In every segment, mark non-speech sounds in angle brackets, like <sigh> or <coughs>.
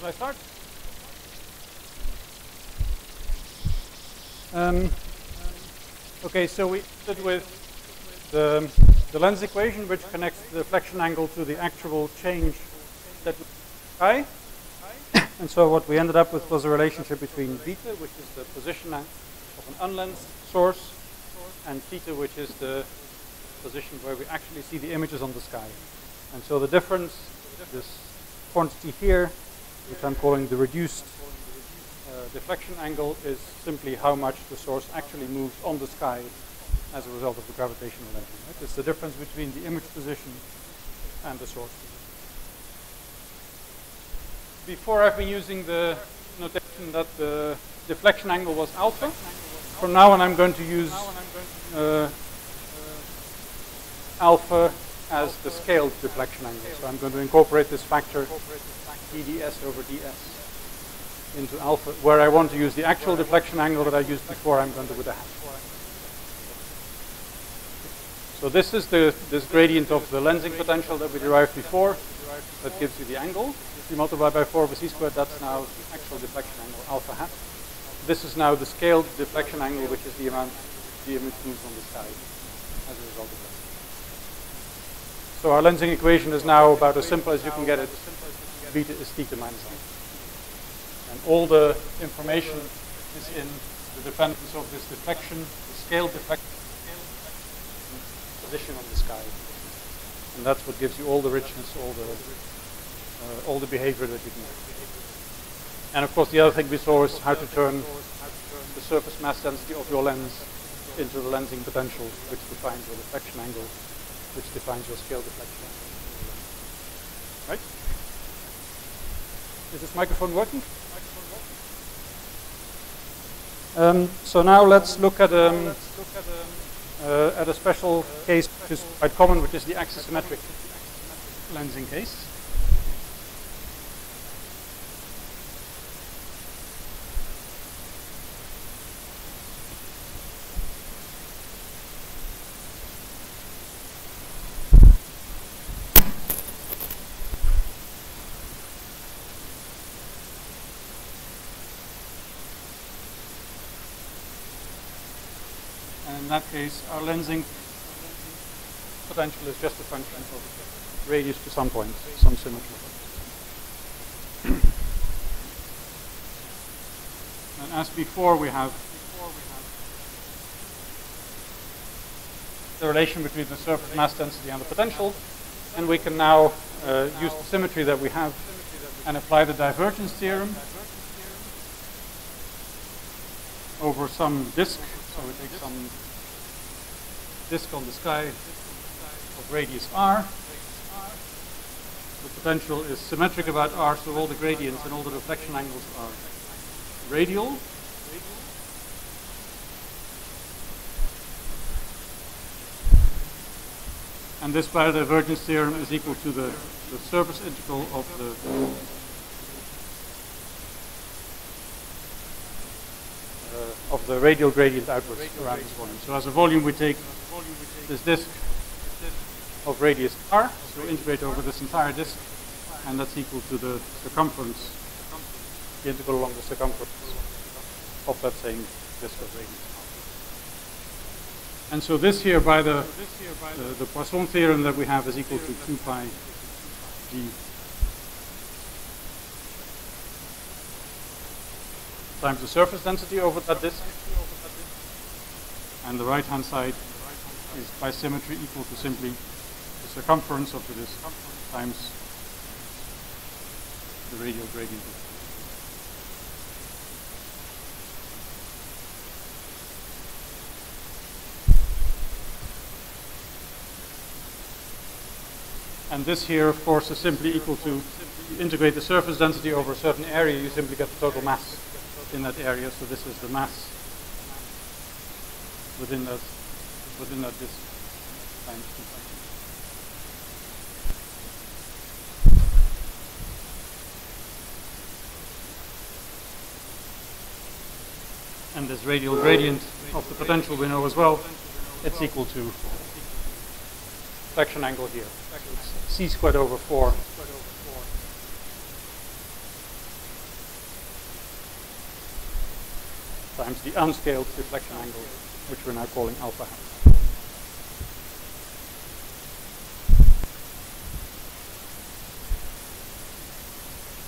Shall I start? Um, okay, so we started with the, the lens equation, which connects the deflection angle to the actual change that i. And so what we ended up with was a relationship between beta, which is the position of an unlensed source, and theta, which is the position where we actually see the images on the sky. And so the difference, this quantity here, which I'm calling the reduced uh, deflection angle, is simply how much the source actually moves on the sky as a result of the gravitational lensing. Right? It's the difference between the image position and the source position. Before I've been using the notation that the deflection angle was alpha. From now on I'm going to use uh, alpha as the scaled deflection angle. So I'm going to incorporate this factor dds over ds into alpha. Where I want to use the actual deflection angle that I used before, I'm going to with a hat. So this is the this gradient of the lensing potential that we derived before. That gives you the angle. If you multiply by 4 over c squared, that's now the actual deflection angle, alpha hat. This is now the scaled deflection angle, which is the amount the image moves on the sky as a result of that. So our lensing equation is now about as simple as you can get it. Beta is theta minus alpha. And all the information is in the dependence of this deflection, the scale deflection, position on the sky. And that's what gives you all the richness, all the uh, all the behavior that you can get. And of course the other thing we saw is how to turn the surface mass density of your lens into the lensing potential, which defines your deflection angle which defines your scale deflection. Right? Is this microphone working? Um, so now let's look at, um, uh, at a special case which is quite common, which is the axisymmetric lensing case. in that case, our lensing potential is just a function of radius to some point, some symmetry. <clears throat> and as before, we have the relation between the surface mass density and the potential, and we can now uh, use the symmetry that we have and apply the divergence theorem over some disk. So we take some disk on the sky of radius r. The potential is symmetric about r, so all the gradients and all the deflection angles are radial. And this by divergence theorem is equal to the, the surface integral of the uh, of the radial gradient outwards around this volume. So as a volume we take this disk of radius r, so integrate over this entire disk, and that's equal to the circumference, the integral along the circumference of that same disk of radius And so this here by the, the, the Poisson theorem that we have is equal to 2 pi g. Times the surface density over that disk. And the right hand side is by symmetry equal to simply the circumference of the disk times the radial gradient. And this here, of course, is simply equal to integrate the surface density over a certain area, you simply get the total mass in that area. So this is the mass within that within that distance. Time and this radial gradient of the potential we know as well, it's equal to fraction angle here. It's c squared over 4 times the unscaled deflection angle, which we're now calling alpha hat.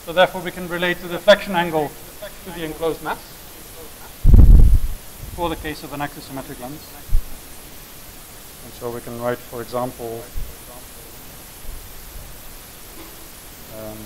So therefore we can relate to the deflection angle to the enclosed mass for the case of an axisymmetric lens. And so we can write, for example, um,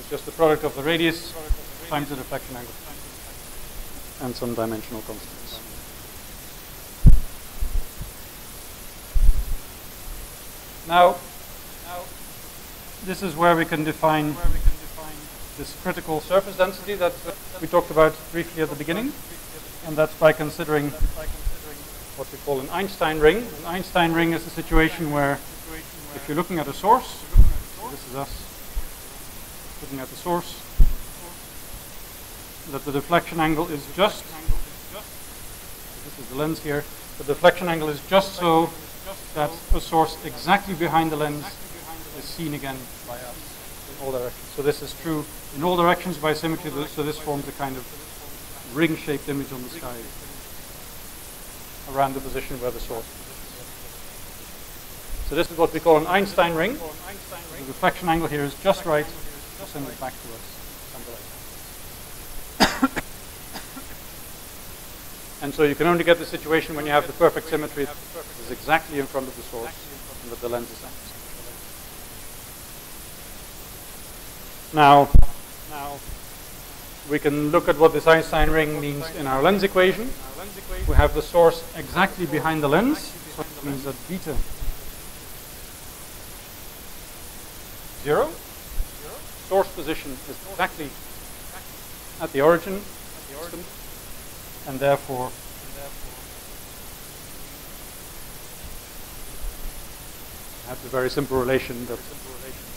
it's just the product of the radius times the deflection angle and some dimensional constants. Now, this is where we can define this critical surface density that we talked about briefly at the beginning, and that's by considering what we call an Einstein ring. An Einstein ring is a situation where if you're looking at a source, this is us looking at the source, that the deflection angle is just, this is the lens here, the deflection angle is just so that a source exactly behind the lens is seen again by us in all directions. So this is true in all directions by symmetry, so this forms a kind of ring-shaped image on the sky around the position where the source is. So this is what we call an Einstein ring. The deflection angle here is just right send it back to us. <coughs> And so you can only get the situation when you have the perfect symmetry that is exactly in front of the source and that the lens is axis. Now, now we can look at what this Einstein ring means in our lens equation. We have the source exactly behind the lens, so it means that beta zero, source position is exactly at the origin, and therefore have the very simple relation that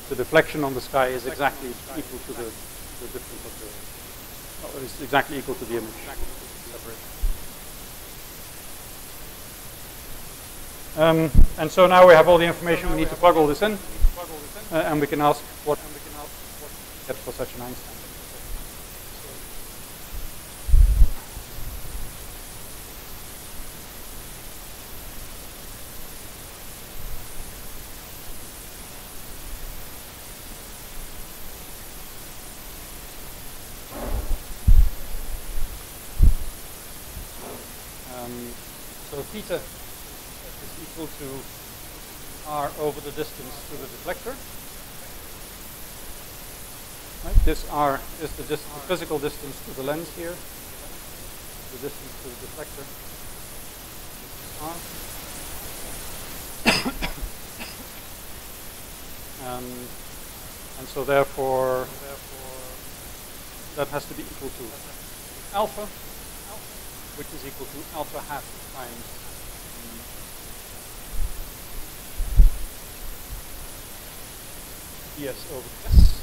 the deflection on the sky is exactly equal to the, the difference of the, oh, is exactly equal to the image. Um, and so now we have all the information, we need to plug all this in, uh, and we can ask what get for such an Einstein. Um, so theta is equal to r over the distance to the deflector. This r is the, the, physical distance to the lens here, the distance to the deflector. <coughs> um, and so therefore, that has to be equal to alpha which is equal to alpha hat times ds over s.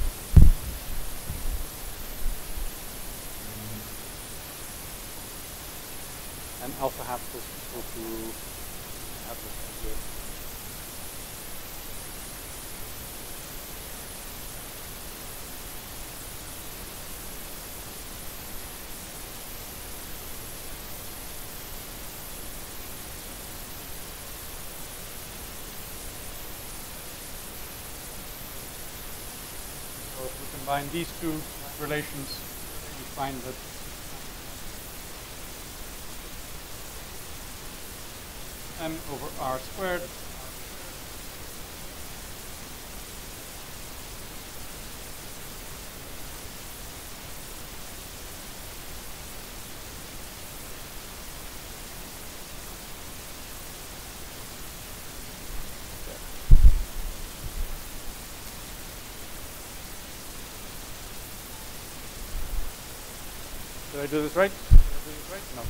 And alpha hat is equal to, have this If here. combine these two relations, you find that m over r squared Did I do this right? Did I do this right? No.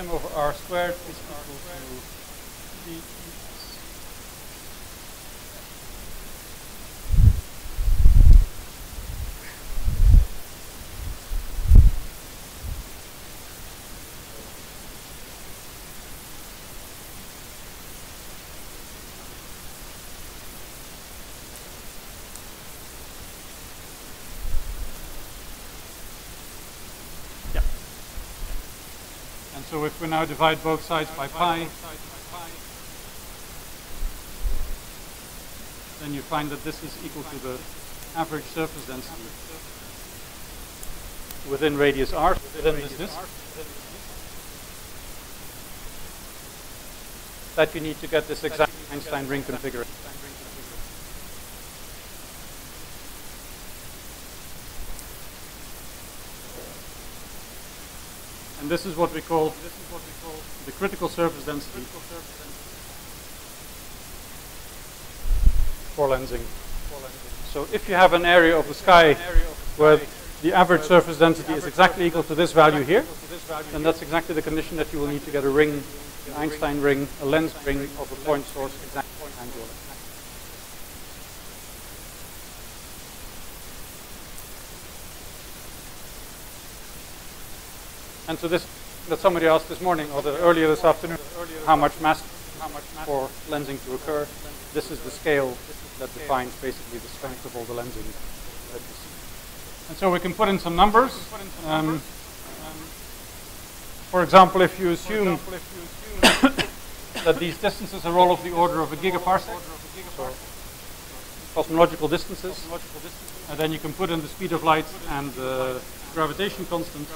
m over r squared is equal to d So if we now divide both sides by pi, then you find that this is equal to the average surface density within radius r, that you need to get this exact Einstein ring configuration. And this is what we call, what we call the critical surface density for lensing. So if you have an area of the sky where the average surface density is exactly equal to this value here, then that's exactly the condition that you will need to get a ring, an Einstein ring, a lens ring of a point source exactly angular. And so this that somebody asked this morning or the, earlier this afternoon, how much mass for lensing to occur. This is the scale that defines basically the strength of all the lensing. And so we can put in some numbers. Um, for example, if you assume <coughs> that these distances are all of the order of a gigaparsec, so cosmological distances, and then you can put in the speed of light and the gravitation constant,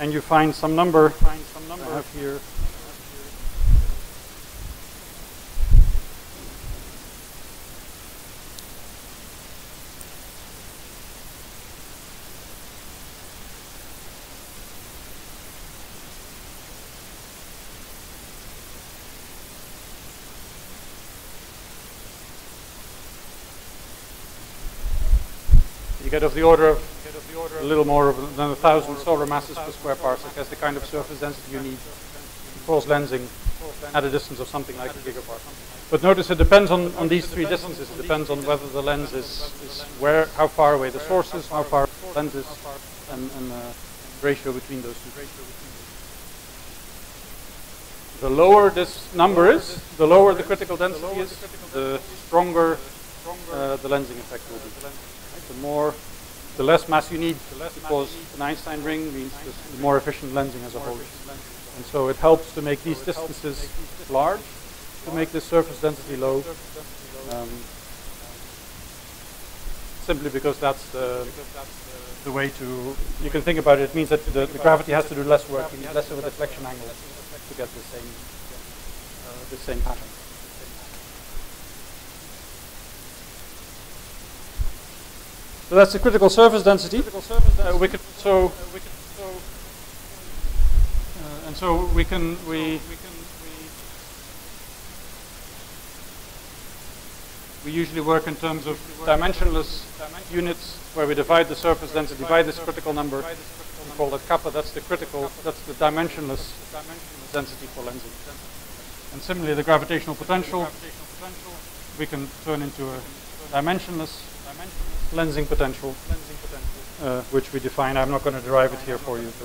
and you find some number, find some number I have here. You get of the order of a little more than a thousand solar masses per square parsec as the kind of surface density you need for lensing at a distance of something like a gigaparsec. But notice it depends on, on these three distances. It depends on whether the lens is, is where, how far away the source is, how far the lens is, and, and uh, ratio between those two. The lower this number is, the lower the critical density is, the stronger uh, the lensing effect will be. The more the less mass you need because an Einstein ring means the more efficient lensing as a whole. And so it helps to make these distances large, to make this surface density low, um, simply because that's the, the way to, you can think about it, it means that the, the gravity has to do less work, you need less of a deflection angle to get the same, uh, the same pattern. So that's the critical surface density. Uh, we could so, uh, and so we can we we usually work in terms of dimensionless units where we divide the surface density by this critical number. We call that kappa. That's the critical. That's the dimensionless density for lensing. And similarly, the gravitational potential we can turn into a dimensionless lensing potential, uh, which we define. I'm not going to derive it here for you. So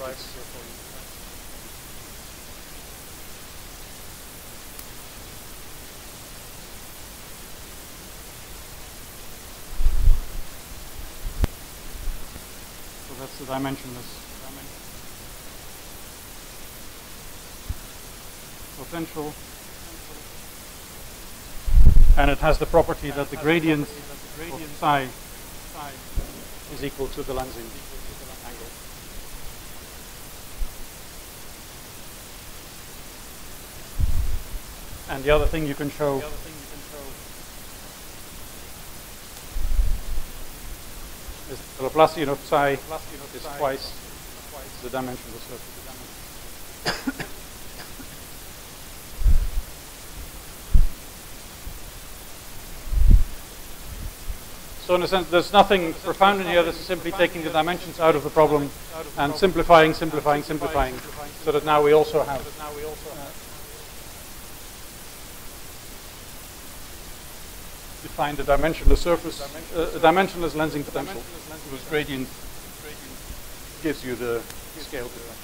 that's the dimensionless potential. And it has the property that the gradient of psi is equal to the lensing angle. And the other thing you can show is the Laplacian of psi is twice the dimension of the surface. So in a sense, there's nothing profound in here. This is simply taking the dimensions out of the problem and simplifying, simplifying, simplifying, so that now we also have uh, define the dimensionless surface, uh, dimensionless lensing potential, whose gradient gives you the scale differential.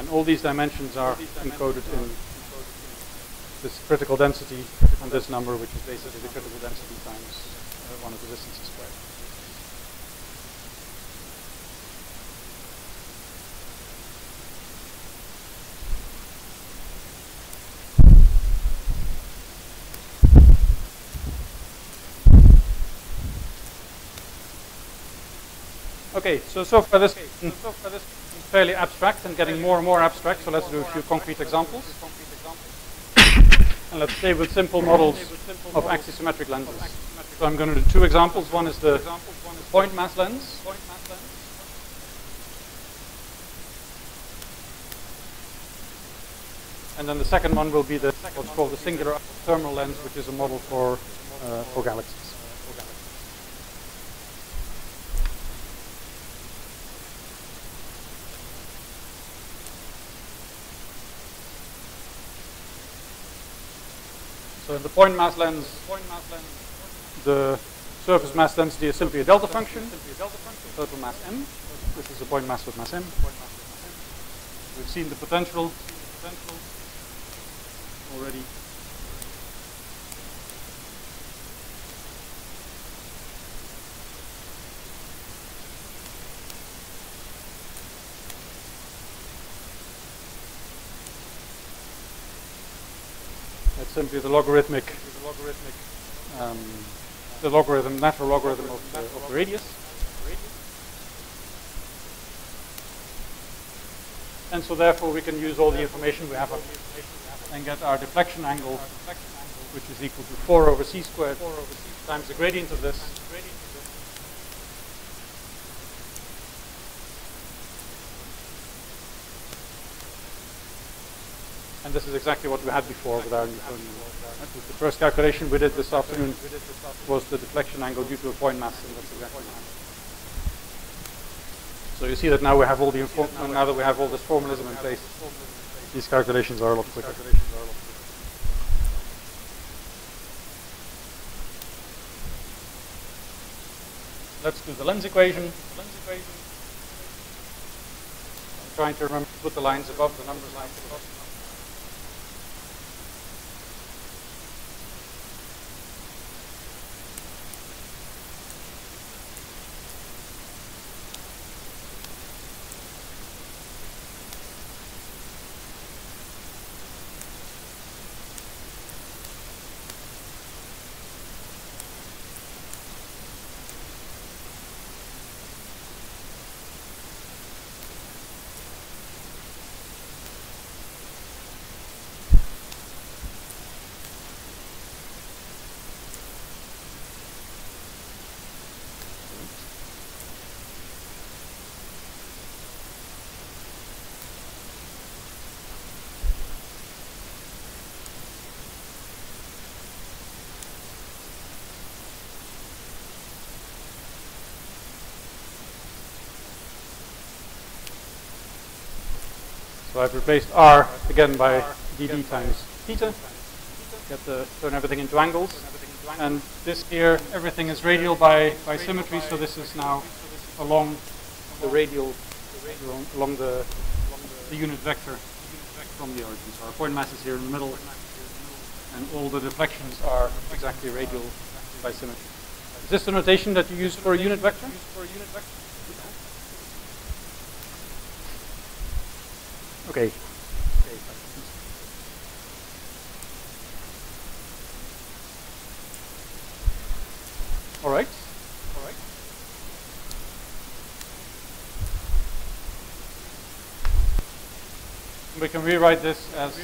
And all these dimensions are encoded in this critical density and this number, which is basically the critical density times uh, one of the distances squared. Okay, so so far this, so far this is fairly abstract and getting more and more abstract, so let's do a few concrete examples. And let's stay with simple models of axisymmetric lenses. So I'm going to do two examples. One is the point mass lens. And then the second one will be the what's called the singular isothermal lens, which is a model for uh, for galaxies. So in the point mass lens, the surface mass density is simply a delta function, total mass m. This is a point mass with mass m. We've seen the potential already. Simply the logarithmic, um, the logarithm, natural logarithm of the, of the radius. And so therefore we can use all the information we have and get our deflection angle, which is equal to 4 over c squared times the gradient of this. And this is exactly what we had before with our Newtonian. The first calculation we did this afternoon was the deflection angle due to a point mass, and that's exactly So you see that now we have all the now that we have all this formalism in place, these calculations are a lot quicker. Let's do the lens equation. I'm trying to remember to put the lines above the numbers lines above. So I've replaced r again by dd times theta. Get the turn everything into angles. And this here, everything is radial by, by symmetry, so this is now along the radial, along, along the, the unit vector from the origin. So our point mass is here in the middle, and all the deflections are exactly radial by symmetry. Is this the notation that you use for a unit vector? Okay. All right. All right. We can rewrite this as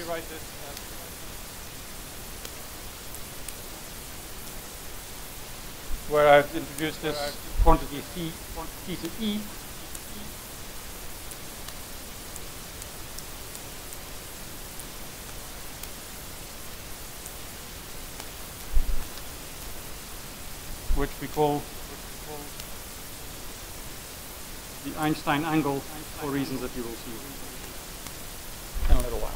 where I've introduced this quantity c, to e which we call the Einstein angle for reasons that you will see in a little while.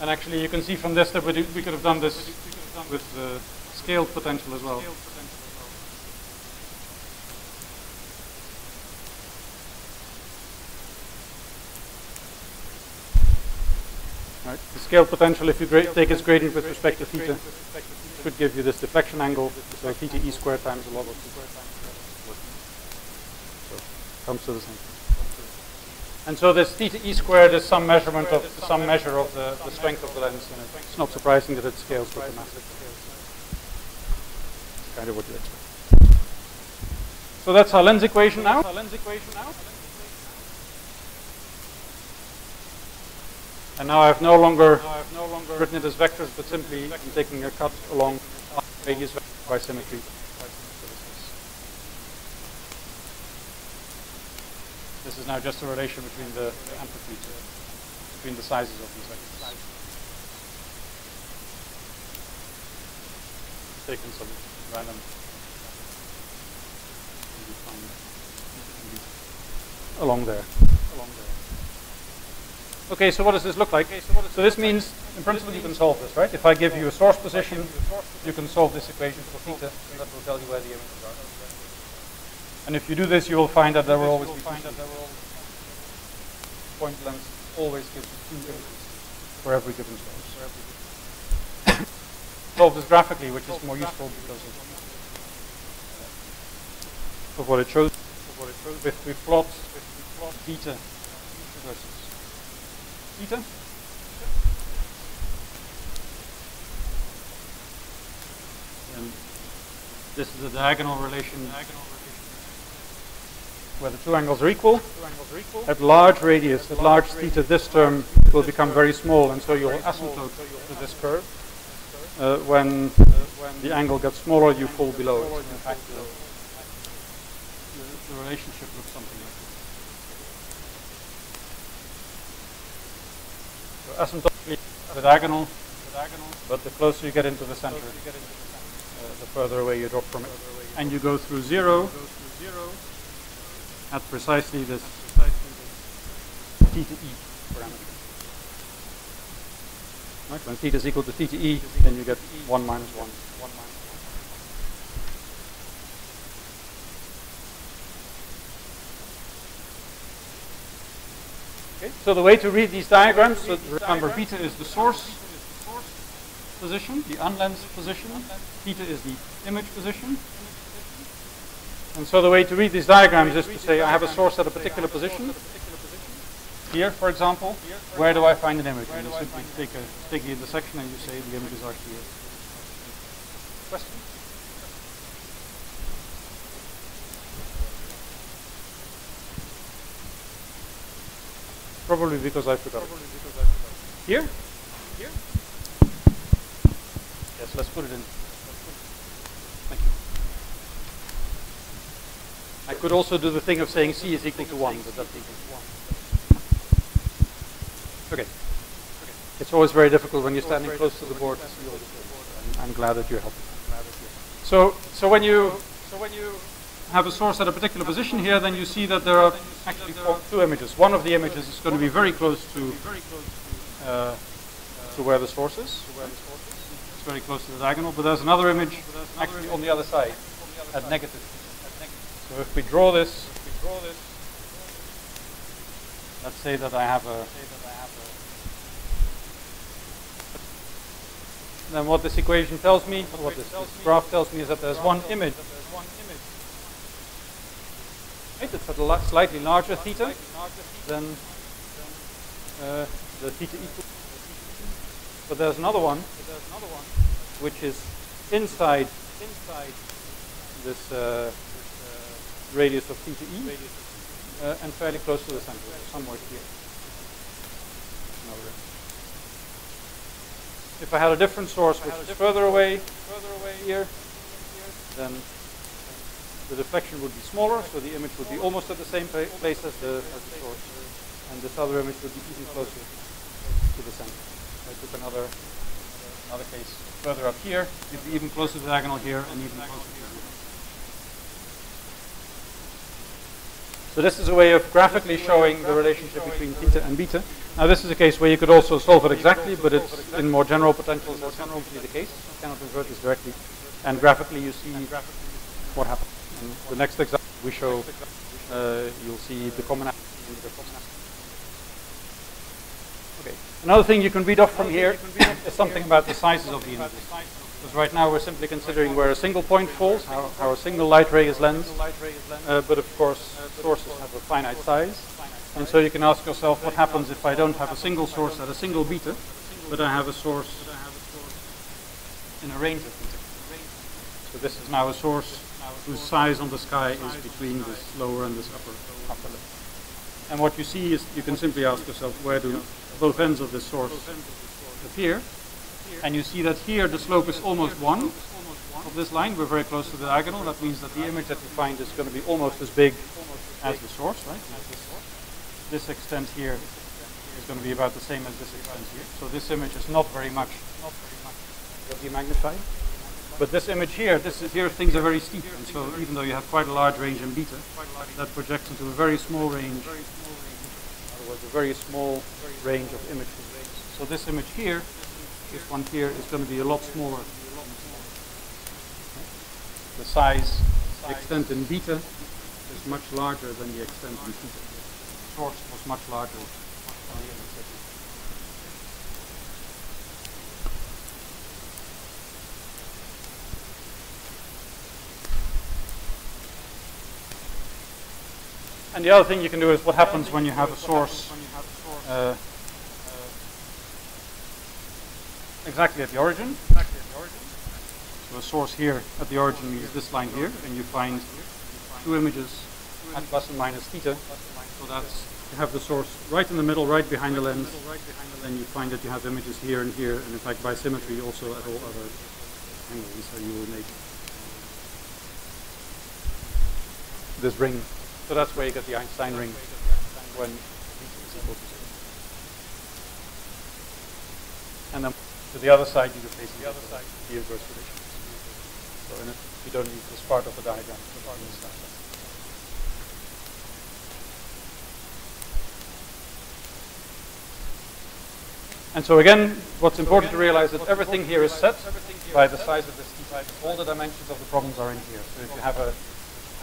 And actually you can see from this that we, we could have done this with the scaled potential as well. The scale potential, if you take its gradient with respect to theta, should give you this deflection angle, so theta e squared times the log of theta. So comes to the same. And so this theta e squared is some measurement of some measure of the, the strength of the lens, and it's not surprising that it scales with the mass. It's kind of what you expect. So that's our lens equation now. And now I've no longer, I've no longer written it as vectors, but simply I'm taking a cut along radius by symmetry. This is now just a relation between the, the amplitudes, between the sizes of these vectors. Taking some random along there. Along there. Okay, so what does this look like? So this means, in principle, you can solve this, right? If I give you a source position, you can solve this equation for theta, and that will tell you where the images are. And if you do this, you will find that there will always be point lens always gives you two images for every given source. <coughs> solve this graphically, which is more useful because of, what it shows. With, we plot beta versus theta. And this is a diagonal relation where the two angles are equal. At large radius, at large theta, this term will become very small, and so you'll asymptote to this curve. Uh, when the angle gets smaller, you fall below it. In fact, the, the relationship looks something like this. So asymptotically the diagonal, but the closer you get into the center, uh, the further away you drop from it. And you go through zero at precisely this theta e parameter. Right, when theta is equal to theta e, then you get 1 minus 1. So the way to read these diagrams, so remember beta is the source position, the unlensed position, theta is the image position, and so the way to read these diagrams is to say I have a source at a particular position. Here, for example, where do I find an image? And you simply take a sticky intersection and you say the images are here. Question? Probably because I forgot. Here? Here? Yes, let's put it in. Thank you. I could also do the thing of saying C is equal to 1, but that's equal to 1. Okay. It's always very difficult when you're standing close to the board. I'm glad that you're helping. So, so when you, so when you have a source at a particular position here, then you see that there are actually two images. One of the images is going to be very close to uh, to where the source is. It's very close to the diagonal, but there's another image actually on the other side at negative. So if we draw this, let's say that I have a then what this equation tells me, what this, this graph tells me is that there's one image Right, it's at a slightly larger theta than uh, the theta equal. But there's another one, which is inside this uh, radius of theta e uh, and fairly close to the center, somewhere here. If I had a different source which is further away, further away here, then the deflection would be smaller, so the image would be almost at the same place as the, as the source. And this other image would be even closer to the center. I took another Another case further up here, you'd be even closer to the diagonal here and even closer to here. So this is a way of graphically showing the relationship between theta and beta. Now this is a case where you could also solve it exactly, but it's in more general potentials that's not usually the case. You cannot invert this directly. And graphically you see what happens. The next example we show, uh, you'll see the common Okay. Another thing you can read off from here is something about the sizes of the images. Because right now we're simply considering where a single point falls, how, how a single light ray is lensed. Uh, but of course, sources have a finite size. And so you can ask yourself, what happens if I don't have a single source at a single beta, but I have a source in a range of beta. So this is now a source whose size on the sky is between this lower and this upper, upper limit. And what you see is, you can simply ask yourself, where do both ends of this source appear? And you see that here the slope is almost 1 of this line. We're very close to the diagonal. That means that the image that you find is going to be almost as big as the source, right? This extent here is going to be about the same as this extent here. So this image is not very much magnified. But this image here, this is here things are very steep, and so even though you have quite a large range in beta, that projects into a very small range, in other words, a very small range of images. So this image here this one here is going to be a lot smaller. The size, extent in beta is much larger than the extent in theta. The source was much larger And the other thing you can do is what happens when you have a source uh, exactly at the origin. So a source here at the origin is this line here, and you find two images at plus and minus theta. So that's you have the source right in the middle, right behind the lens. Then you find that you have images here and here, and in fact by symmetry also at all other angles. So you will make this ring. So that's where you get the Einstein ring when is equal to zero. And then to the other side, you basically the other side the inverse relation. So in it, you don't need this part of the diagram to understand that. And so again, what's important to realize is that everything here is set by the size of this t All the dimensions of the problems are in here. So if you have a,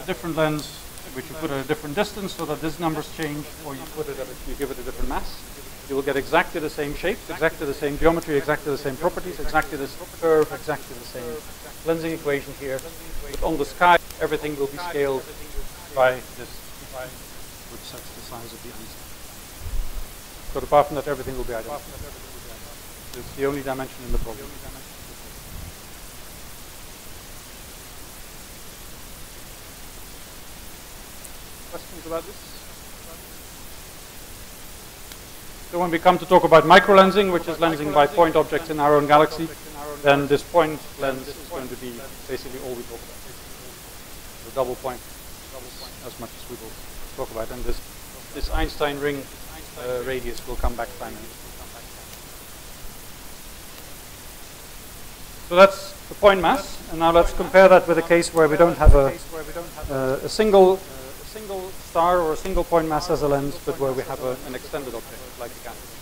a different lens, which you put at a different distance so that these numbers change, or you put it at a, you give it a different mass, you will get exactly the same shapes, exactly the same geometry, exactly the same properties, exactly the curve, exactly the same lensing equation here. But on the sky, everything will be scaled by this which sets the size of the Einstein. But apart from that, everything will be identical. It's the only dimension in the problem. Questions about this? So when we come to talk about microlensing, which is lensing by point objects in our own galaxy, then this point lens is going to be basically all we talk about. The double point, as much as we will talk about. And this, this Einstein ring uh, radius will come back finally. So that's the point mass. And now let's compare that with a case where we don't have a, uh, a single single star or a single point mass as a lens, but where we have a, an extended object like the canvas.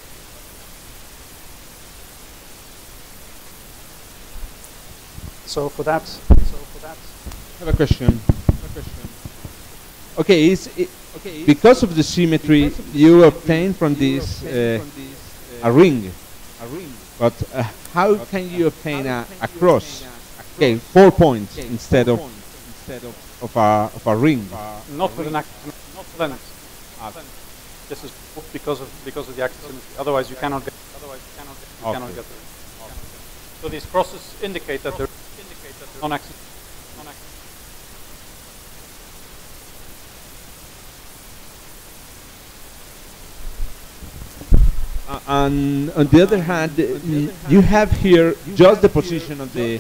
So for that, so for that, I have a question. A question. Okay, is it, okay, because of the symmetry of the you obtain from this uh, a ring, a ring. But uh, how can you obtain a, a cross? Okay, four points instead of instead of of a of a ring. Uh, not with an active not lens. Uh, this is because of because of the axis. Otherwise, you cannot get. Otherwise, you cannot get. You okay. cannot get there. Okay. So these crosses indicate that they're non-axis. Uh, and on the other hand, you have here just the position of the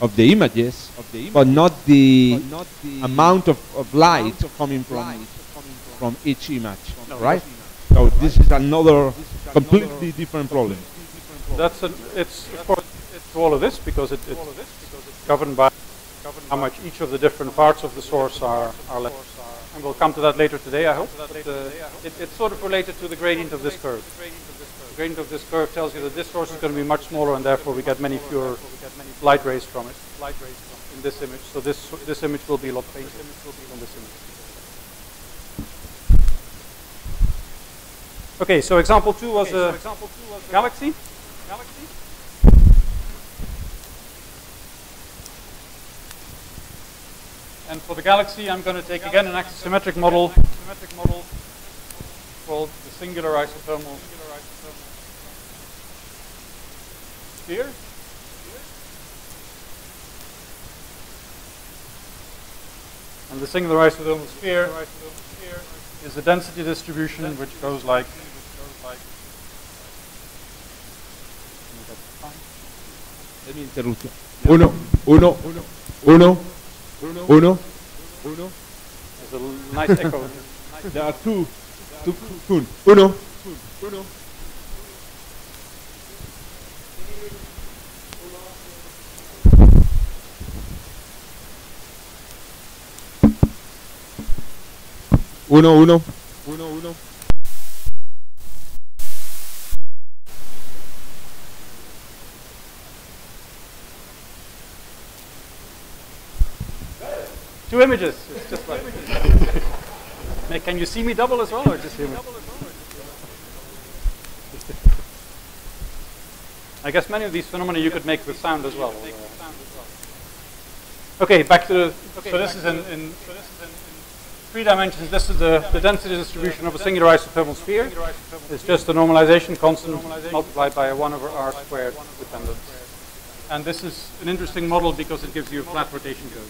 of the images, but not the amount of, of light coming from from each image, right? So this is another completely different problem. That's it's of course it's all of this because it, it's governed by how much each of the different parts of the source are, are left. And we'll come to that later today, I hope. But, uh, it, it's sort of related to the gradient of this curve. The gradient of this curve tells you that this source is going to be much smaller and therefore we get many fewer light rays from it Light rays in this image. So this, this image will be a lot fainter than this image. Okay, so example two was a galaxy. Galaxy. And for the galaxy, I'm going to take again an axisymmetric model, model called the singular isothermal sphere. And the singular isothermal sphere is a density distribution which goes like Let me interrupt. Uno, uno, uno, uno, uno. There's a nice echo. There are two. Uno, uno. Uno, uno, uno, uno. Two images. It's just like. <laughs> May- Can you see me double as well, or just hear me? I guess many of these phenomena you could make with sound as well. Okay, back to the. So this is in, in three dimensions. This is the, the density distribution of a singular isothermal sphere. It's just a normalization constant multiplied by a 1 over r squared dependence. And this is an interesting model because it gives you a flat rotation curve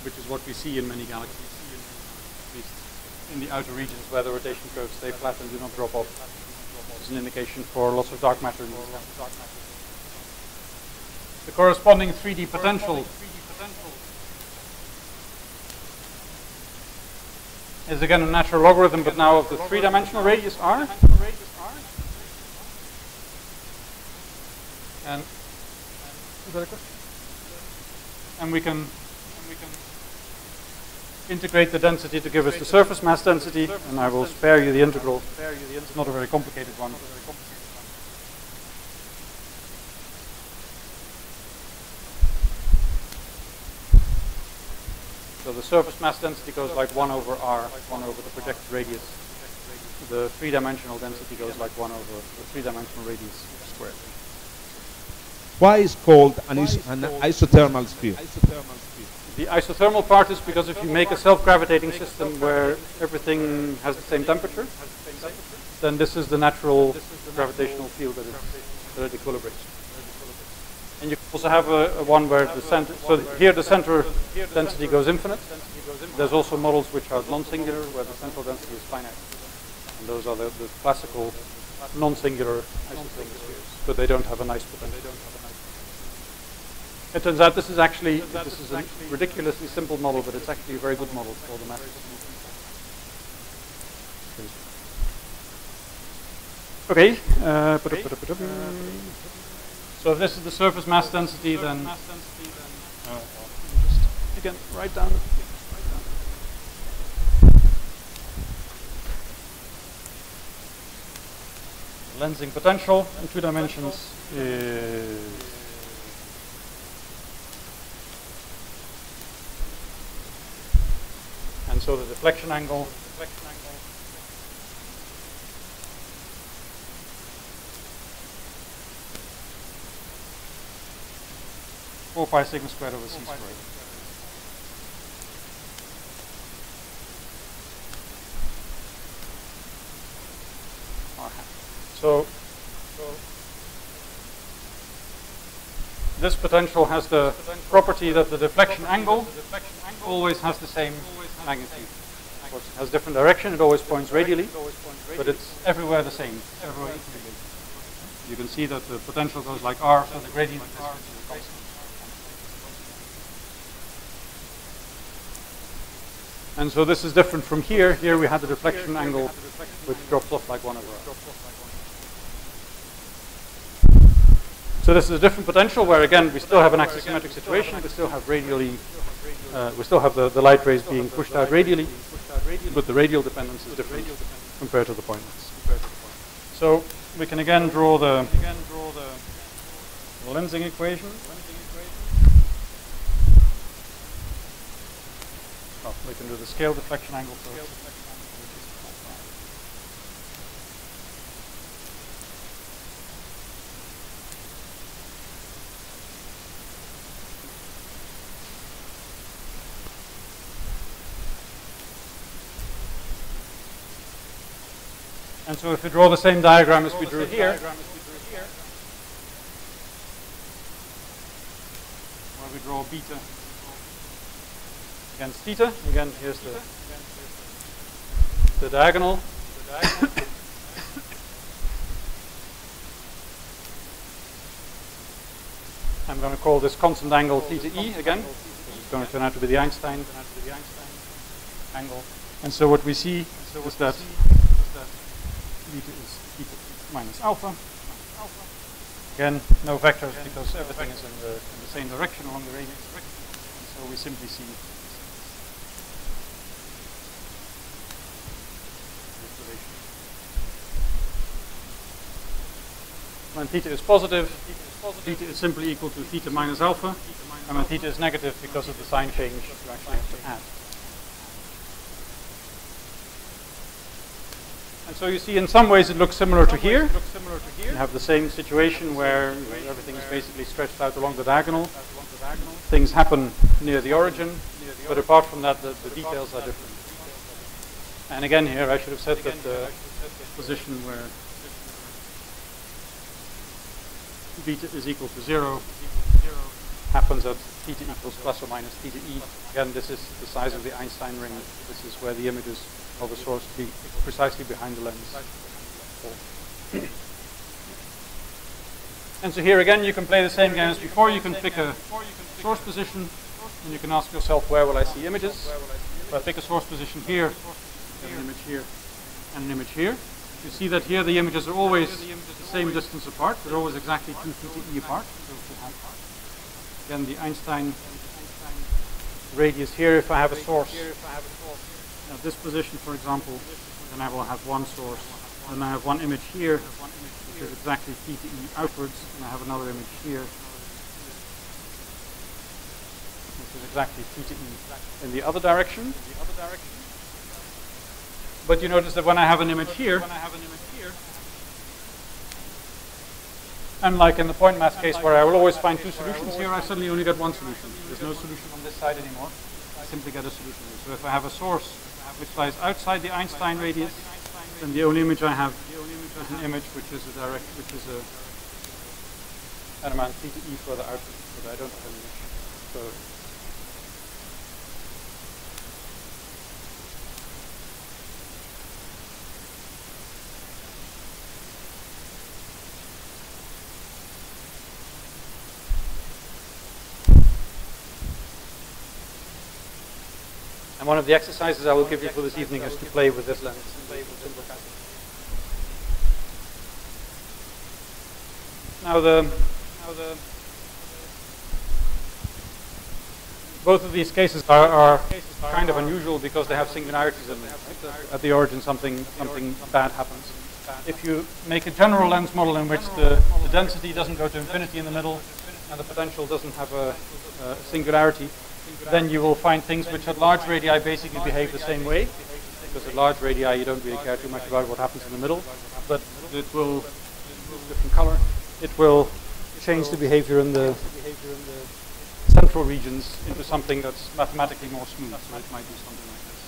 which is what we see in many galaxies, at least in the outer regions where the rotation curves stay flat and do not drop off. Is an indication for lots of dark matter in. The corresponding 3D potential is again a natural logarithm, but now of the three-dimensional radius r. And is that a question? And we can integrate the density to give us the surface mass density, and I will spare you the integral. It's not a very complicated one. So the surface mass density goes like 1 over r, 1 over the projected radius. The three-dimensional density goes like 1 over the three-dimensional radius squared. Why is called an, is, an isothermal sphere? The isothermal part is because if you make a self-gravitating system where everything has the same temperature, then this is the natural gravitational field that, is, that it equilibrates. And you also have a, a one where the center, so here the center density goes infinite. There's also models which are non-singular where the central density is finite. And those are the, the classical non-singular isothermal but they don't have a nice potential. It turns out this is actually this is a ridiculously simple model, but it's actually a very good model for the matter. Okay. Uh, so if this is the surface mass density, then uh, just again write down. Lensing potential in two dimensions is and so the deflection angle. Four pi sigma squared over c squared. So, this potential has the property that the deflection angle always has the same magnitude. Of course, it has different direction. It always points radially, but it's everywhere the same. Everywhere. You can see that the potential goes like r, so the gradient is constant. And so this is different from here. Here we had the deflection angle, which drops off like 1 over. So this is a different potential where again we still have an axisymmetric situation, we still have radially, uh, we still have the, the light rays being pushed out radially, but the radial dependence is different compared to the point mass. So we can again draw the, the lensing equation. Oh, we can do the scale deflection angle first. And so if we draw the same diagram as we drew here, where we draw beta against theta, again here's the, the diagonal. I'm going to call this constant angle theta e again. Is going to turn out to be the Einstein angle. And so what we see is that theta is beta minus alpha. Again, no vectors because everything is in the, in the same direction along the radius. So we simply see When theta is positive, theta is simply equal to theta minus alpha. And when theta is negative, because of the sign change, you actually have to add. And so you see in some ways it looks similar to here. You have the same situation where everything is basically stretched out along the diagonal. Things happen near the origin, but apart from that the, the details are different. And again here I should have said that the position where beta is equal to zero happens at theta equals plus or minus theta e. Again, this is the size of the Einstein ring. This is where the images of the source be precisely behind the lens. And so here again, you can play the same game as before. You can pick a source position, and you can ask yourself, where will I see images? If I pick a source position here, an image here, and an image here. You see that here the images are always same distance apart. They're always exactly 2 theta e apart. Again, the Einstein radius here, if I have a source at this position, for example, then I will have one source. And I have one image here, which is exactly theta e outwards, and I have another image here, which is exactly theta e in the other direction. But you notice that when I have an image here, Unlike in the point mass case where I will always find two solutions here, I suddenly only get one solution. There's no solution on this side anymore. I simply get a solution. So if I have a source which lies outside the Einstein radius, then the only image I have is an image which is a direct, which is a an amount theta e further out, but I don't have an image. So And one of the exercises I will give you for this evening is to play with this lens. Now the, now the both of these cases are, are, kind of unusual because they have singularities in them. At the origin, something something bad happens. If you make a general lens model in which the, the density doesn't go to infinity in the middle and the potential doesn't have a, a singularity, then you will find things which at large radii basically behave the same way. Because at large radii you don't really care too much about what happens in the middle, but it will, different color, it will change the behavior in the central regions into something that's mathematically more smooth. So it might be something like this.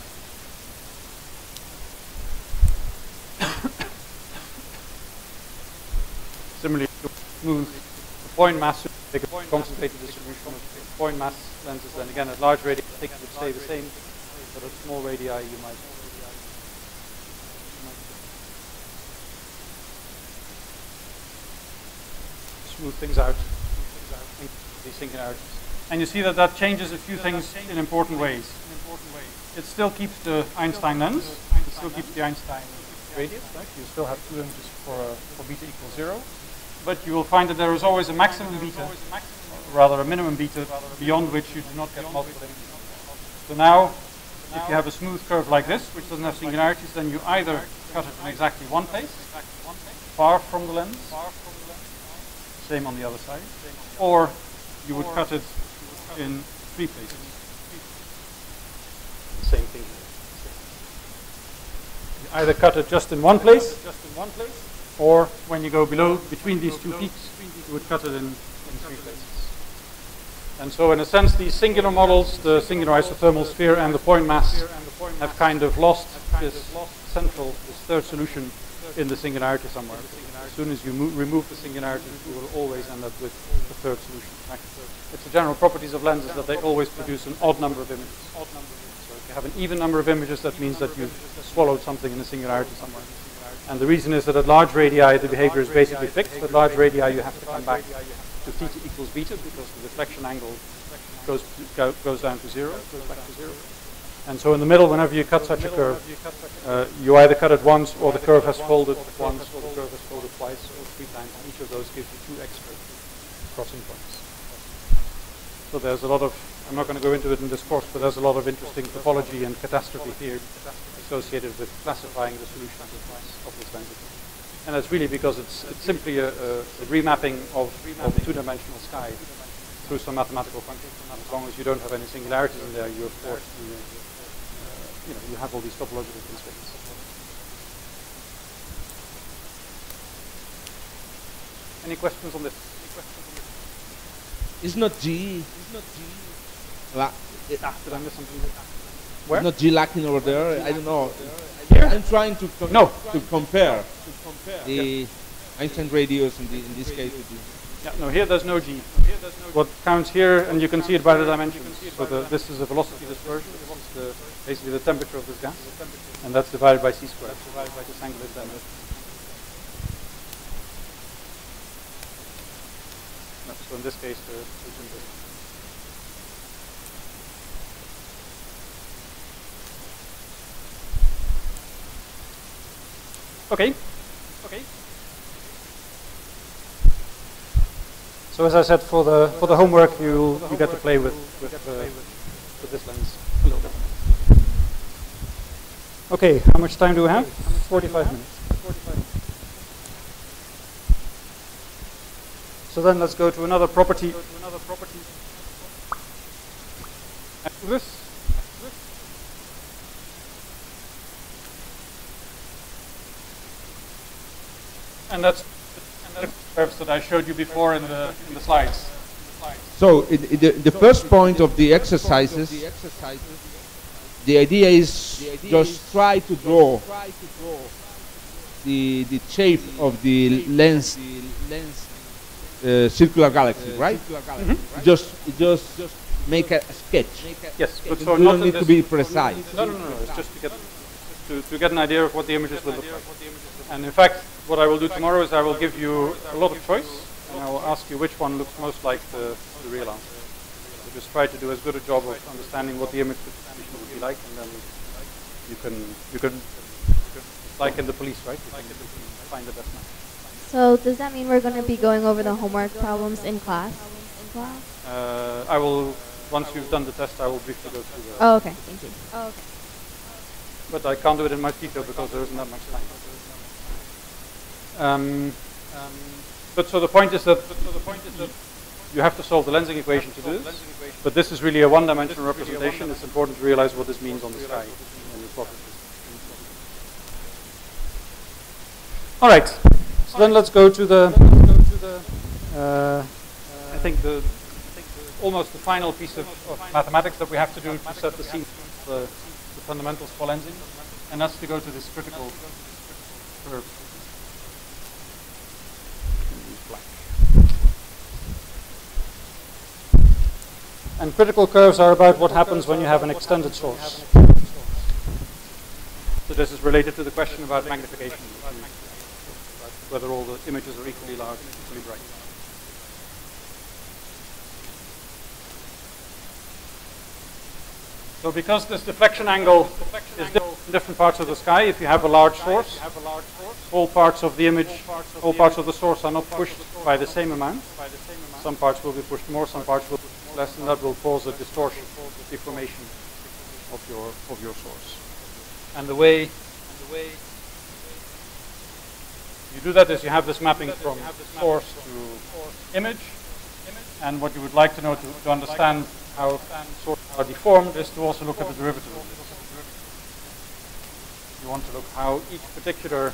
<coughs> Similarly, to smooth the point mass, take a point concentrated distribution of point mass lenses, then again at large radii I think it would stay the same, but at small radii you might smooth things out, these singularities. And you see that that changes a few things in important ways. It still keeps the Einstein lens, it still keeps the Einstein radius, right? You still have two images for, uh, for beta equals zero. but you will find that there is always a maximum beta, rather a minimum beta, beyond which you do not get multiple images. So now, if you have a smooth curve like this, which doesn't have singularities, then you either cut it in exactly one place, far from the lens, same on the other side, or you would cut it in three places. Same thing here. You either cut it just in one place, or when you go below, between these two peaks, you would cut it in, in three places. And so in a sense, these singular models, the singular isothermal sphere and the point mass, have kind of lost this central, this third solution in the singularity somewhere. As soon as you remove the singularity, you will always end up with the third solution. It's the general properties of lenses that they always produce an odd number of images. So if you have an even number of images, that means that you've swallowed something in the singularity somewhere. And the reason is that at large radii, the behavior is basically fixed. At large radii, you have to come back to theta equals beta because the deflection angle goes, go, goes down to zero, goes back to zero. And so in the middle, whenever you cut such a curve, uh, you either cut it once, or the curve has folded once, or the curve has folded twice, or three times. Each of those gives you two extra crossing points. So there's a lot of, I'm not going to go into it in this course, but there's a lot of interesting topology and catastrophe theory associated with classifying the solutions of this, lens And that's really because it's, it's simply a, a, a remapping of, of two-dimensional sky through some mathematical function. As long as you don't have any singularities in there, you of course you, you know, you have all these topological constraints. Any questions on this? It's not G. It's not G. La ah, did I miss something? Where? It's not G lacking over there. I don't know. Here? I'm trying to no to compare to the Einstein radius in, the, in this case the yeah, no, here there's no g. What counts here, and you can see it by the dimensions. So the, this is a velocity dispersion. This is the, basically the temperature of this gas, and that's divided by c squared. Divided by this angular diameter. So in this case, the, the Okay. Okay. So as I said, for the for the homework, you you get to play with with, uh, with this lens a little bit. Okay, how much time do we have? 45 minutes. So then let's go to another property. This. And that's the curves that I showed you before in the, in the slides. So in, in the, the first point of the exercises, the exercises, the idea is just try to draw try to draw the the shape of the lens uh, circular galaxy, right? Circular Mm -hmm. Just just make a, sketch. Yes, but so you don't need to be precise. No, no, no, no. It's just to get to, to get an idea of what the images will look like. And in fact, what I will do tomorrow is I will give you a lot of choice, and I will ask you which one looks most like the, the real answer. So just try to do as good a job of understanding what the image distribution would be like, and then you can you can like in the police, right? You can find the best match. So does that mean we're going to be going over the homework problems in class? In class? Uh, I will. Once you've done the test, I will briefly go through the. Oh, okay. Thank you. Oh, okay. But I can't do it in much detail because there isn't that much time. Um, um, but so the point is that so the point is that you have to solve the lensing equation to do this. But this is really a one-dimensional representation. It's important to realize what this means on the sky All right. So then let's go to the. Uh, I think the almost the final piece of, of, mathematics that we have to do to set the scene, the, the fundamentals for lensing, and that's to go to this critical curve. And critical curves are about what happens when you have an extended source. So this is related to the question about magnification, whether all the images are equally large and equally bright. So because this deflection angle is different in different parts of the sky, if you have a large source, all parts of the image, all parts of the source are not pushed by the same amount. Some parts will be pushed more, some parts will be pushed less, than that will cause a distortion, deformation of your of your source. And the way you do that is you have this mapping from source to image, and what you would like to know to, to understand how sources are deformed is to also look at the derivative. You want to look how each particular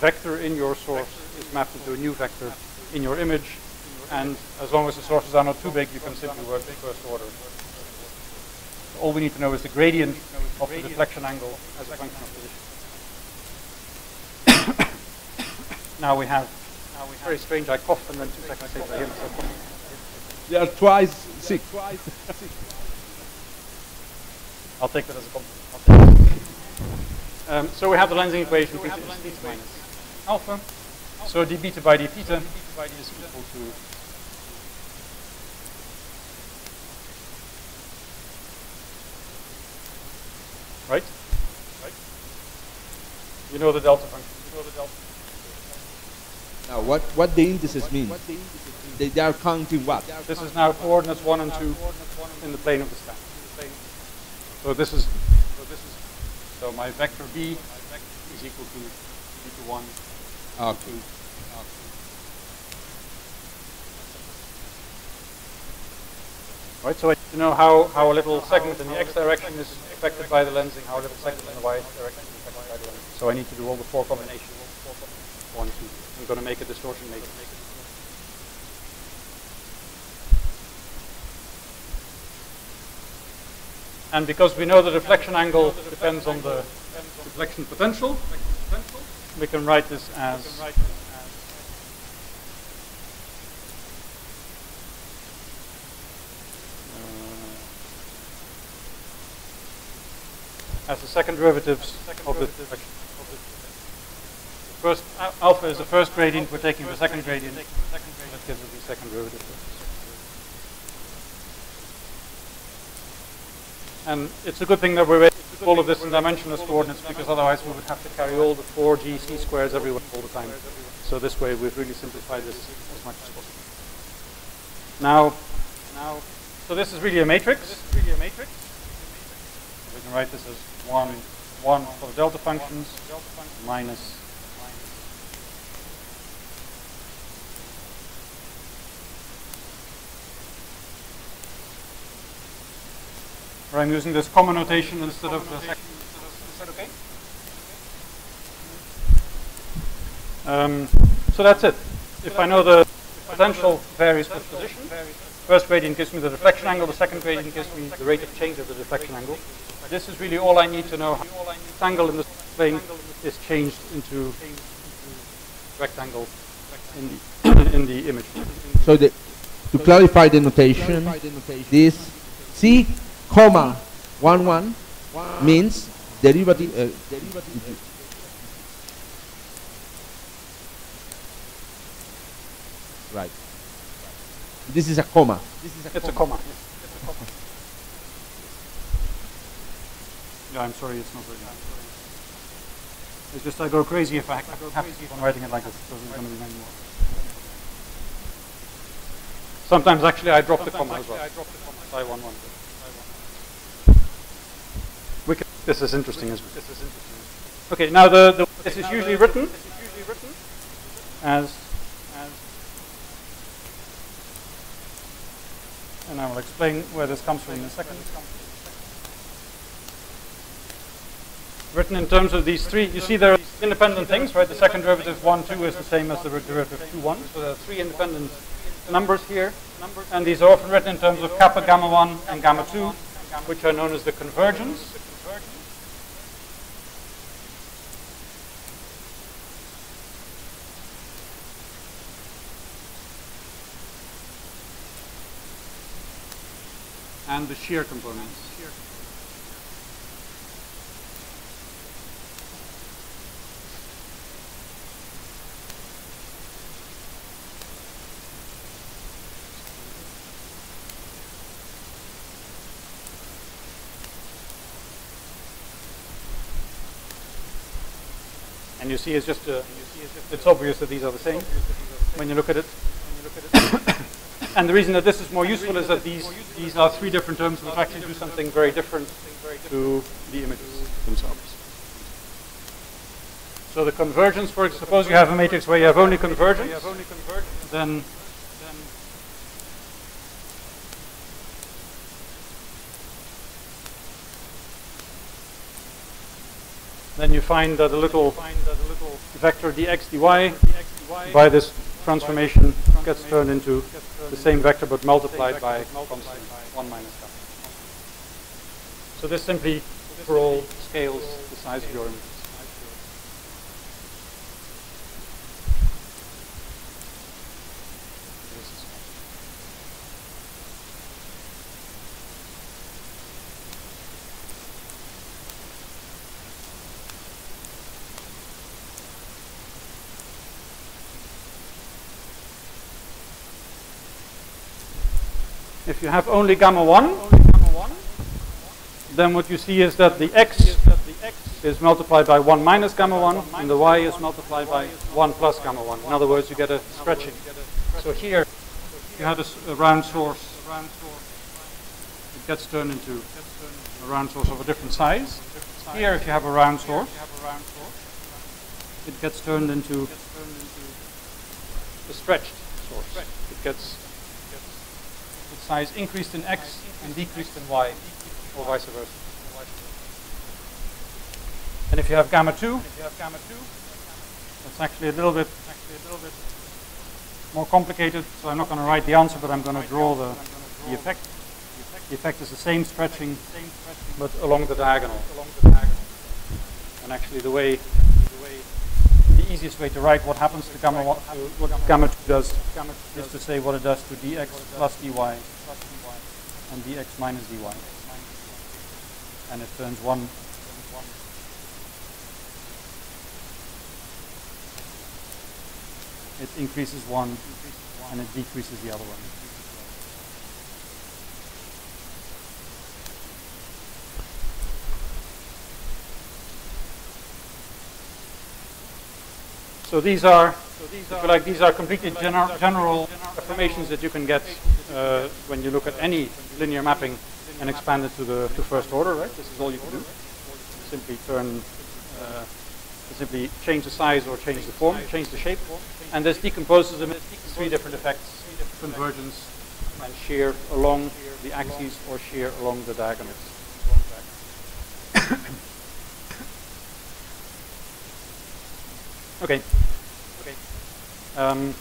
vector in your source is mapped into a new vector in your image, and as long as the sources are not too big, you can simply work first order. All we need to know is the gradient of the deflection angle as a function of position. now we have, now we have very strange, I coughed and then two seconds later I hear myself You are twice sick. I'll take that as a compliment. Um, so we have the lensing equation, which is theta minus alpha. So d beta by d theta is equal to right? Right. You know the delta function. You know the delta. Now, what, what the indices mean? what the They, they are counting what? This is now coordinates one and two in the plane of the sky. So this is so this is so my vector b is equal to beta one Okay. Right, so I need to know how, how a little segment in the x direction is affected by the lensing, how a little segment in the y direction is affected by the lensing. So I need to do all the four combinations. One, two. I'm going to make a distortion matrix. And because we know the deflection angle depends on the deflection potential, we can write this as uh, as the second derivatives of the. First, uh, alpha is the first gradient, we're taking the second gradient, that gives us the second derivative. And it's a good thing that we're able to do all of this in dimensionless coordinates because otherwise we would have to carry all the four GC squares everywhere all the time. So this way we've really simplified this as much as possible. Now, now, so this is really a matrix. Really a matrix. We can write this as one, one for the delta functions minus Or I'm using this common notation instead of the second. Is that okay? Um, so that's it. If I know the potential varies with position, first gradient gives me the deflection angle, the second gradient gives me the rate of change of the deflection angle. This is really all I need to know how this angle in the plane is changed into rectangle in the, <clears throat> in the image. So the, to clarify the notation, this C comma 1 1 means derivative. Uh, right. This is a comma. It's a comma. Yeah, I'm sorry, it's not very really. It's just I go crazy if I have to keep on writing it like this. So there's going to be many more. Sometimes actually I drop the comma as well. I drop the comma. I one one. We can, this is interesting as well. Okay, now the, the this is usually written as as and I will explain where this comes from in a second. Written in terms of these three, you see there are independent things, right? The second derivative 1, 2 is the same as the derivative 2, 1. So there are three independent numbers here. And these are often written in terms of kappa, gamma 1, and gamma 2, which are known as the convergence. And the shear components. And you see it's just, a, it's obvious that these are the same when you look at it. <coughs> and the reason that this is more useful is that these, these are three different terms which actually do something very different to the images themselves. So the convergence, for suppose you have a matrix where you have only convergence, then then you find that a little vector dx dy by this transformation gets turned into the same vector but multiplied by constant 1 minus gamma. So this simply for all scales the size of your image. If you have only gamma 1, then what you see is that the x is multiplied by 1 minus gamma 1, and the y is multiplied by 1 plus gamma 1. In other words, you get a stretching. So here, you have a, a round source. It gets turned into a round source of a different size. Here, if you have a round source, it gets turned into a stretched source. It gets size increased in x and decreased in y, or vice versa. And if you have gamma 2, that's actually a little bit more complicated, so I'm not going to write the answer, but I'm going to draw the, the effect. The effect is the same stretching, but along the diagonal. And actually the way, the easiest way to write what happens to gamma, what, gamma 2 does is to say what it does to dx plus dy and dx minus dy. And it turns one it increases one and it decreases the other one. So these are, you like, these are completely gener general affirmations that you can get uh, when you look at any linear mapping and expand it to the to first order, right? This is all you can do. Simply turn, uh, simply change the size or change the form, change the shape, and this decomposes them into three different effects: convergence and shear along the axes or shear along the diagonals. <coughs> Okay. Um,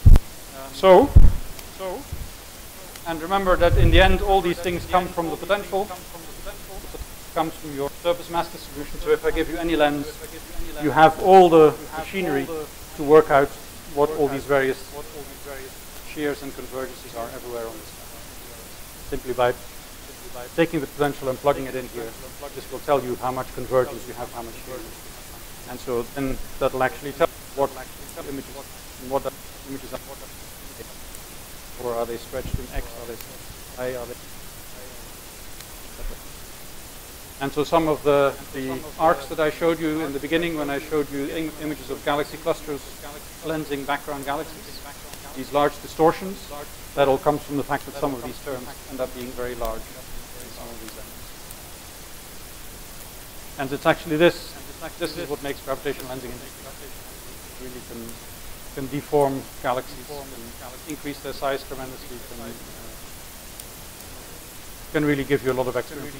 so, so, and remember that in the end, all these things come from the potential. comes from your surface mass distribution. So if I give you any lens, you have all the machinery to work out what all these various shears and convergences are everywhere on this Simply by taking the potential and plugging it in here, this will tell you how much convergence you have, how much shear. And so then that'll actually tell what images what images are or are they stretched in X? Are they Y? Are they? And so some of the, the arcs that I showed you in the beginning when I showed you Im images of galaxy clusters lensing background galaxies, these large distortions, that all comes from the fact that some of these terms end up being very large in. And it's actually this, this is what makes gravitational lensing interesting. Really can can deform galaxies, can increase their size tremendously, can, uh, can really give you a lot of experience.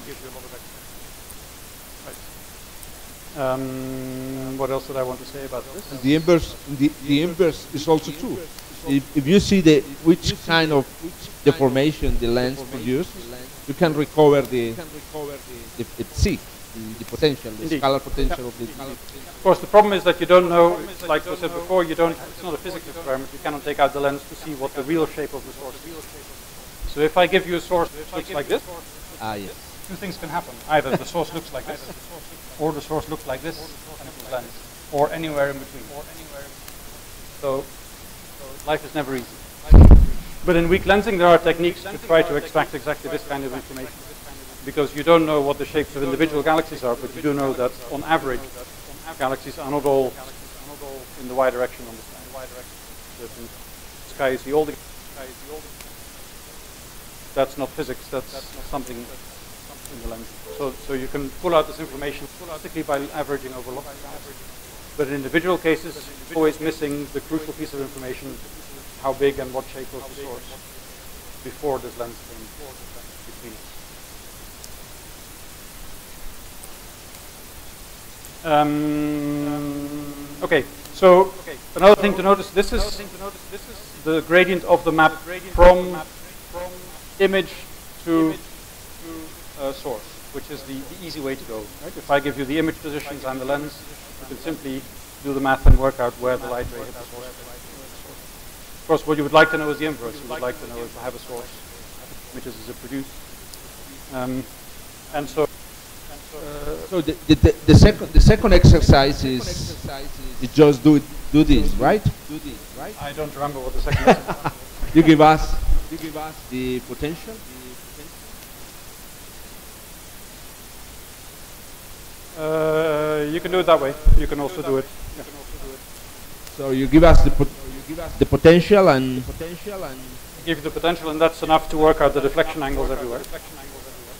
Right. Um, what else did I want to say about this? And the inverse, the, the inverse is also true. If, if you see the which kind of deformation the lens produces, you can recover the, the, the C the, potential, the Indeed. scalar potential yeah. of the. Of course, the problem is that you don't know, like I said before, you don't, it's not a physical experiment, you cannot take out the lens to see what the real shape of the source is. So if I give you a source that looks like this, ah, yes. two things can happen. Either the source looks like this, or the source looks like this, and it's a lens, or anywhere in between. So, life is never easy. But in weak lensing, there are techniques to try to extract exactly this kind of information because you don't know what the shapes of individual galaxies are, but you do know that on average, galaxies are not all in the y direction on the sky. Is the. That's not physics. That's something in the lens. So, so you can pull out this information statistically by averaging over lots of. But in individual cases, you're always missing the crucial piece of information, how big and what shape was the source before this lens came between us. Um, okay, so another thing to notice, this is the gradient of the map from image to uh, source, which is the, the, easy way to go. Right? If I give you the image positions and the lens, you can simply do the math and work out where the light ray hit the source. Of course, what you would like to know is the inverse. You would like to know if I have a source, images is it produced. Um, and so, so the, the, the, second the second exercise is you just do it, do this, right? Do this, right? I don't remember what the second is. <laughs> you give us you give us the potential. Uh, you can do it that way. You can also do it. Yeah. So you give us the pot the potential and potential and give you the potential, and that's enough to work out the deflection angles everywhere.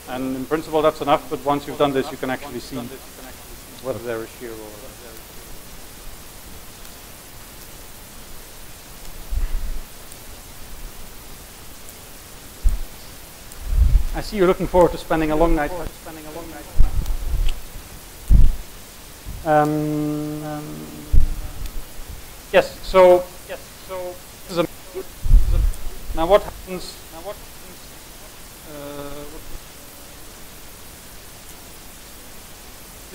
And in principle, that's enough. But once you've done this, you can actually see whether there is shear or. I see you're looking forward to spending a long night. Um, um, yes. So yes. So? Now what happens? Uh,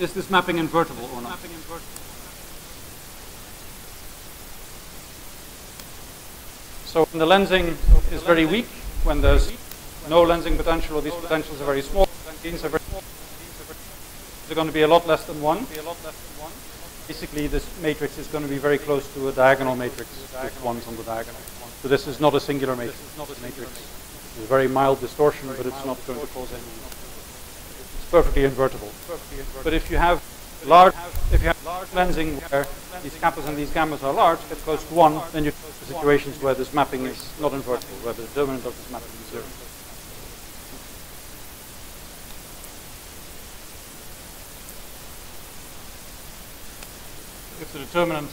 is this mapping invertible or not? So when the lensing is very weak, when there's no lensing potential or these potentials are very small, gains are very small, they're going to be a lot less than one. Basically, this matrix is going to be very close to a diagonal matrix with ones on the diagonal. So this is not a singular matrix. matrix. It's a very mild distortion, but it's not going to cause any. Perfectly invertible. But if you have large, if you have large lensing where these kappas and these gammas are large, get close to one, then you have situations where this mapping is not invertible, where the determinant of this mapping is zero. if the determinant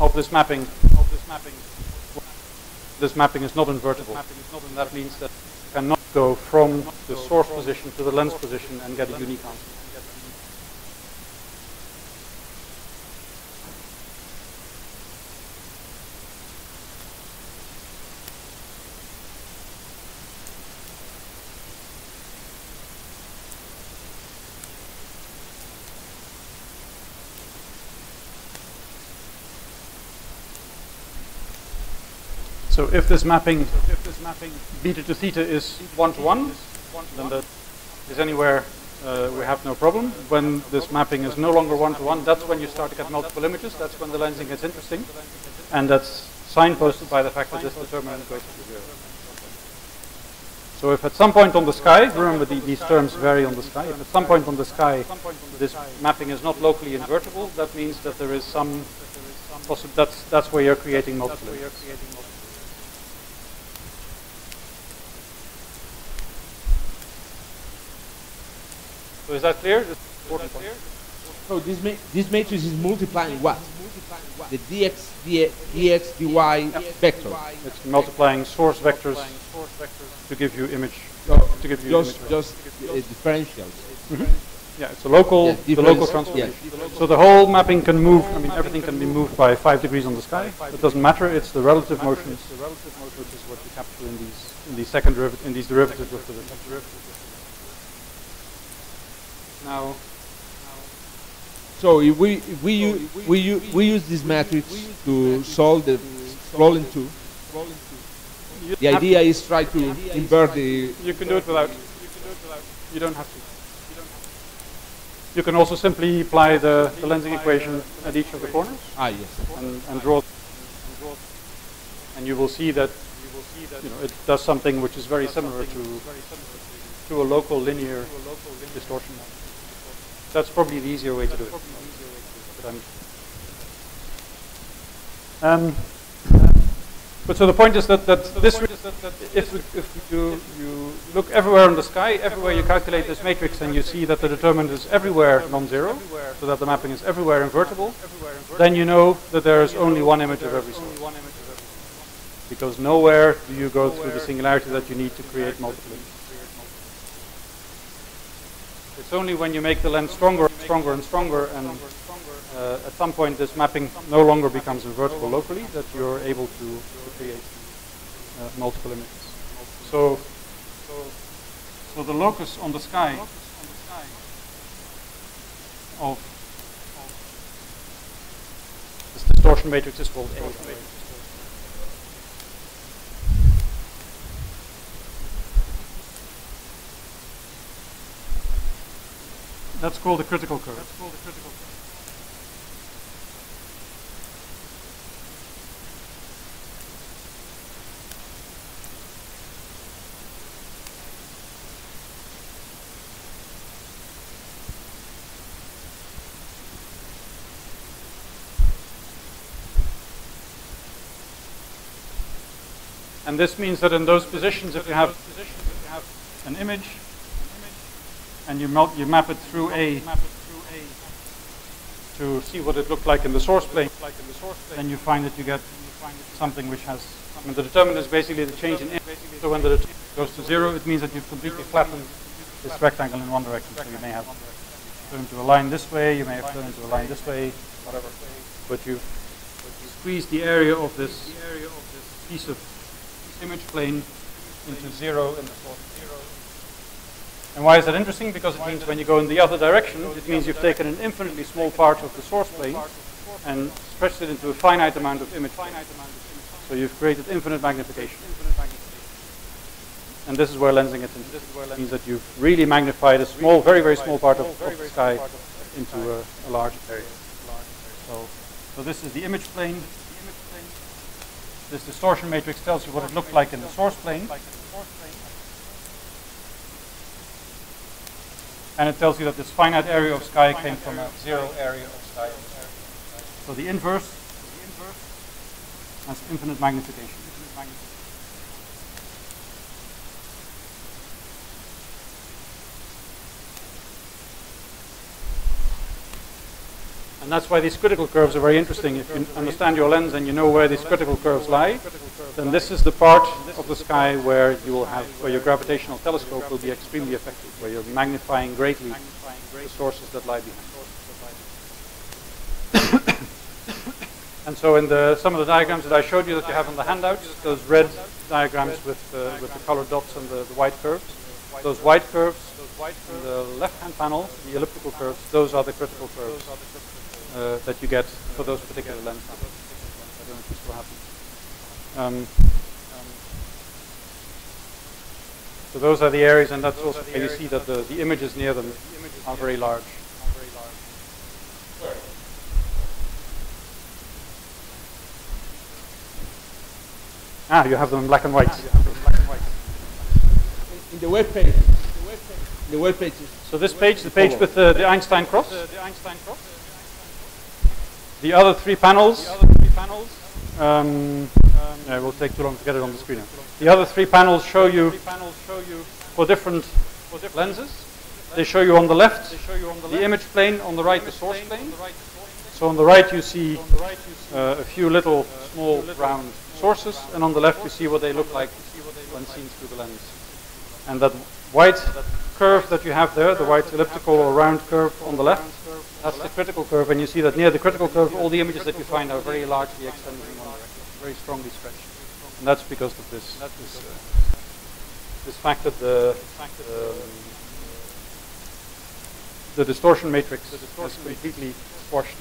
of this mapping of this mapping this mapping is not invertible, that means that go from the source position to the lens position and get a unique answer. So if this mapping, if this mapping beta to theta is one to one, then that is anywhere uh, we have no problem. When this mapping is no longer one to one, that's when you start to get multiple images. That's when the lensing gets interesting, and that's signposted by the fact that this determinant goes to zero. So if at some point on the sky, remember the, these terms vary on the sky, if at some point on the sky this mapping is not locally invertible, that means that there is some, that's, that's where you're creating multiple images. So is that clear? This important point. So this ma this matrix is multiplying what? The dx, dx, dx dy yeah. vector. It's multiplying source vectors to give you image. So to give you just image just uh, differentials. Mm -hmm. Yeah, it's a local, yeah, the local transformation. Yeah. So the whole mapping can move. I mean, everything can be moved by five degrees on the sky. It doesn't matter. It's the relative motion, The relative which is what you capture in these in these second derivative in these derivatives of the derivative. Now, so if we if we use, we we use this matrix to solve the rolling two. The idea is try to invert the. You can do it without. You don't have to. You can also simply apply the, the lensing equation at each of the corners. Ah yes. And, and draw. And you will see that you know it does something which is very similar to to a local linear distortion. That's probably the easier way to do it. Um, but so the point is that, that this, if, if you, you look everywhere in the sky, everywhere you calculate this matrix and you see that the determinant is everywhere non-zero, so that the mapping is everywhere invertible, then you know that there is only one image of every source. Because nowhere do you go through the singularity that you need to create multiple. It's only when you make the lens stronger, and stronger and stronger and uh, at some point this mapping no longer becomes invertible locally that you're able to, to create uh, multiple images. So, so the locus on the sky of this distortion matrix is called A. That's called a critical curve. That's called a critical curve. And this means that in those positions, if you have an image and you, you map it through A to see what it looked like in the source plane, then you find that you get something which has, I mean, the determinant is basically the change in image. So when the determinant goes to zero, it means that you've completely flattened this rectangle in one direction. So you may have turned to a line this way, you may have turned to a line this way, whatever. But you've squeezed the area of this piece of image plane into zero in the source. And why is that interesting? Because it means when you go in the other direction, it means you've taken an infinitely small part of the source plane and stretched it into a finite amount of image. So you've created infinite magnification. And this is where lensing it into. It means that you've really magnified a small, very, very small part of, of the sky into a, a large area. So, so this is the image plane. This distortion matrix tells you what it looked like in the source plane. And it tells you that this finite area of sky came from a zero area of sky. So the inverse the inverse has infinite magnification. And that's why these critical curves are very interesting. If you understand your lens and you know where these critical curves lie, then this is the part of the sky where you will have, where your gravitational telescope will be extremely effective, where you'll be magnifying greatly the sources that lie behind. <coughs> and so in the, some of the diagrams that I showed you that you have on the handouts, those red diagrams with, uh, with the colored dots and the, the white curves, those white curves in the left-hand panel, the elliptical curves, those are the critical curves uh, that you get for those particular lenses. I don't know if. Um, so those are the areas, and that's also where you see that the, the images near them are very large. Ah, you have them in black and white. In the web page. The web page. So this page, the page with the, the Einstein cross. The other three panels, um, yeah, it will take too long to get it on the screen. The other three panels show you for different lenses. They show you on the left the image plane, on the right the source plane. So on the right you see uh, a few little small round sources, and on the left you see what they look like when seen through the lens. And that white curve that you have there, the white elliptical or round curve on the left, that's the critical curve, and you see that near the critical curve, all the images that you find are very largely extended in one direction, very strongly stretched. And that's because of this, this, uh, this fact that the, um, the distortion matrix has completely squashed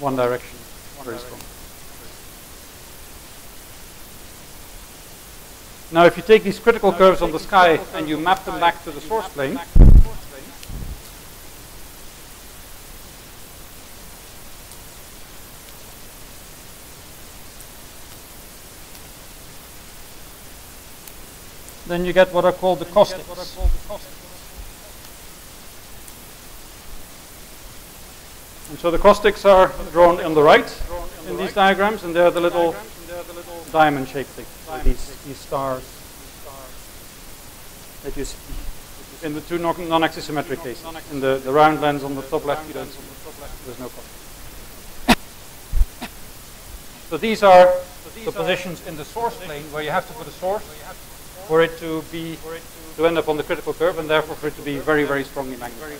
one direction very strong. Now if you take these critical curves on the sky and you map them back to the source plane, then you get what are called the caustics. And so the caustics are drawn on the right in these diagrams, and they're the little diamond-shaped things, so these, these stars that you see in the two non- non-axisymmetric cases. In the, the round lens on the top left, you don't see. There's no problem. <coughs> So these are the positions in the source plane where you have to put a source for it to be to end up on the critical curve, and therefore for it to be very, very strongly magnified.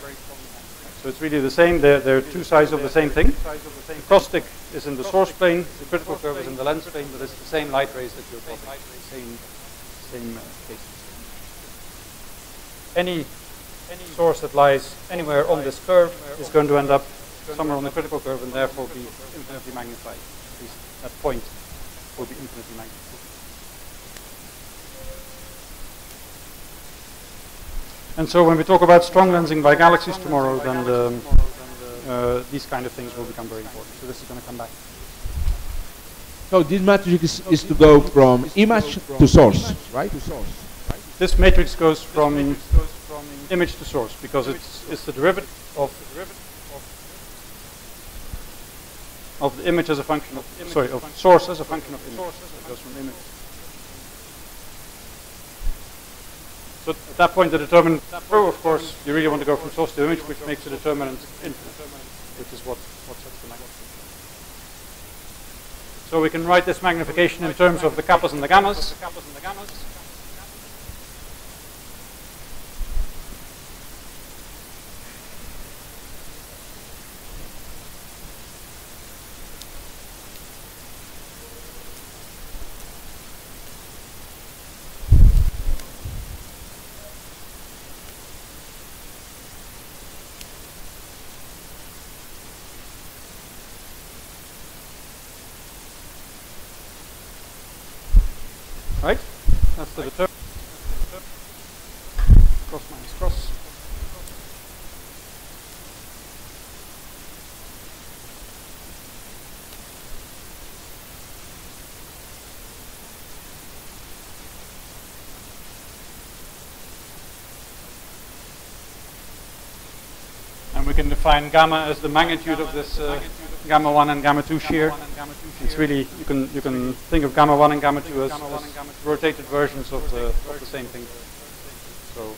So it's really the same. They're, they're two sides of the same thing. The caustic is in the source plane. The critical curve is in the lens plane, but it's the same light rays that you're plotting. Same, same uh, cases. Any any source that lies anywhere on this curve is going to end up somewhere on the critical curve and therefore be infinitely magnified. At least that point will be infinitely magnified. And so when we talk about strong lensing by galaxies tomorrow, then the, uh, these kind of things will become very important. So this is going to come back. So this matrix is, is to go from image to source, right? This matrix goes from image to source because it's, it's the derivative of of the image as a function of sorry of source as a function of image. It goes from image. So at that point, the determinant true. Of course, you really want to go from source to image, which makes the determinant infinite, which is what what sets the magnification. So we can write this magnification in terms of the kappas and the gammas. Right? That's the determinant. Cross minus cross. And we can define gamma as the magnitude of this uh, gamma 1 and gamma 2 shear. It's really, you can, you can think of gamma 1 and gamma 2 as, as rotated versions of the, of the same thing. So,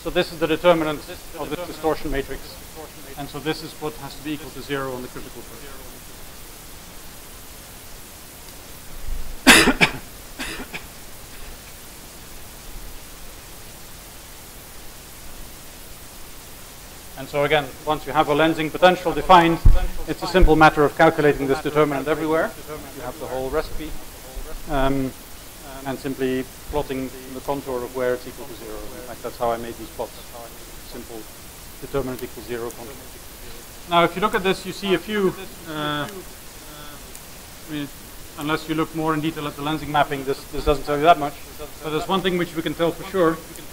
so this is the determinant of the distortion matrix. And so this is what has to be equal to zero on the critical curve. And so again, once you have a lensing potential defined, it's a simple matter of calculating this determinant everywhere. You have the whole recipe. Um, and simply plotting the contour of where it's equal to zero. In fact, that's how I made these plots. Simple determinant equals zero contour. Now, if you look at this, you see a few, uh, I mean, unless you look more in detail at the lensing mapping, this, this doesn't tell you that much. But there's one thing which we can tell for sure,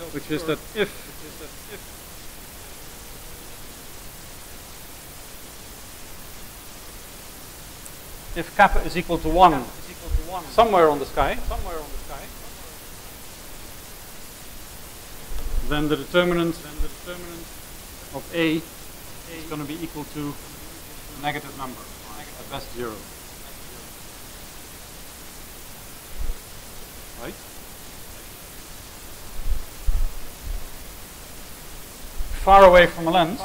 which is that if if kappa is equal to 1 somewhere on the sky, then the determinant of A is going to be equal to a negative number, at best 0. Right? Far away from a lens,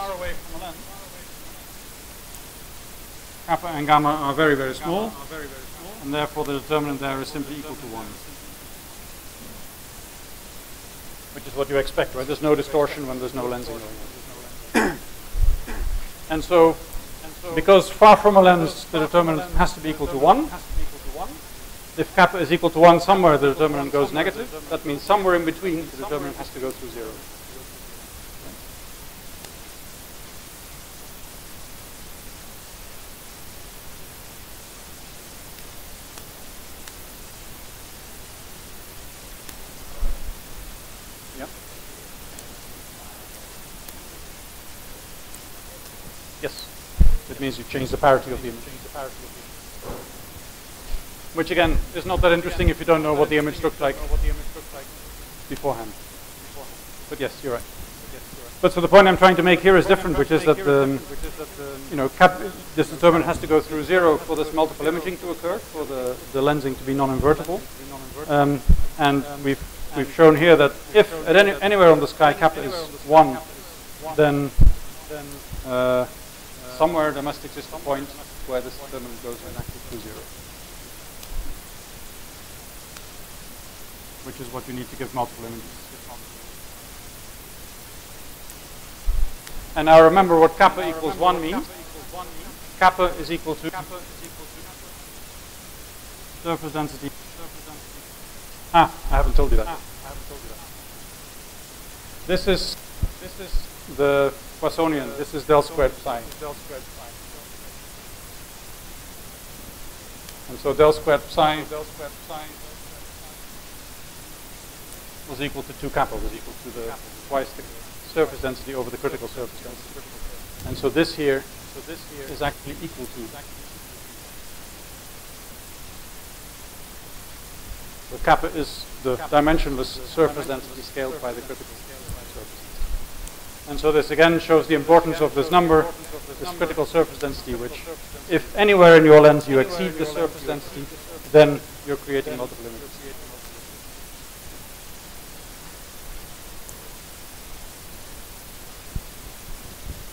kappa and gamma are very, very small, and therefore the determinant there is simply equal to 1. Which is what you expect, right? There's no distortion when there's no lensing going <coughs> on. and so, because far from a lens, the determinant has to be equal to 1. If kappa is equal to 1 somewhere, the determinant goes negative. That means somewhere in between, the determinant has to go through 0. Yep. Yes. It means you change the parity of the image. Which again is not that interesting if you don't know what the image looked like beforehand. But yes, you're right. But so the point I'm trying to make here is different, which is that the, you know, cap, this determinant has to go through zero for this multiple imaging to occur, for the, the lensing to be non-invertible. Um, and we've, we've shown here that if at any, anywhere on the sky kappa is one, then uh, somewhere there must exist a point where this determinant goes exactly to zero. Which is what you need to give multiple images. And now remember what kappa equals 1 means. Kappa is equal to surface density. Ah, I haven't told you that. This is this is the Poissonian. This is del squared psi. And so del squared psi was equal to 2 kappa, was equal to the twice the surface density over the critical surface density. And so this here, is actually equal to. The kappa is the dimensionless surface density scaled by the critical. And so this again shows the importance of this number, this critical surface density, which if anywhere in your lens you exceed the surface density, then you're creating multiple images.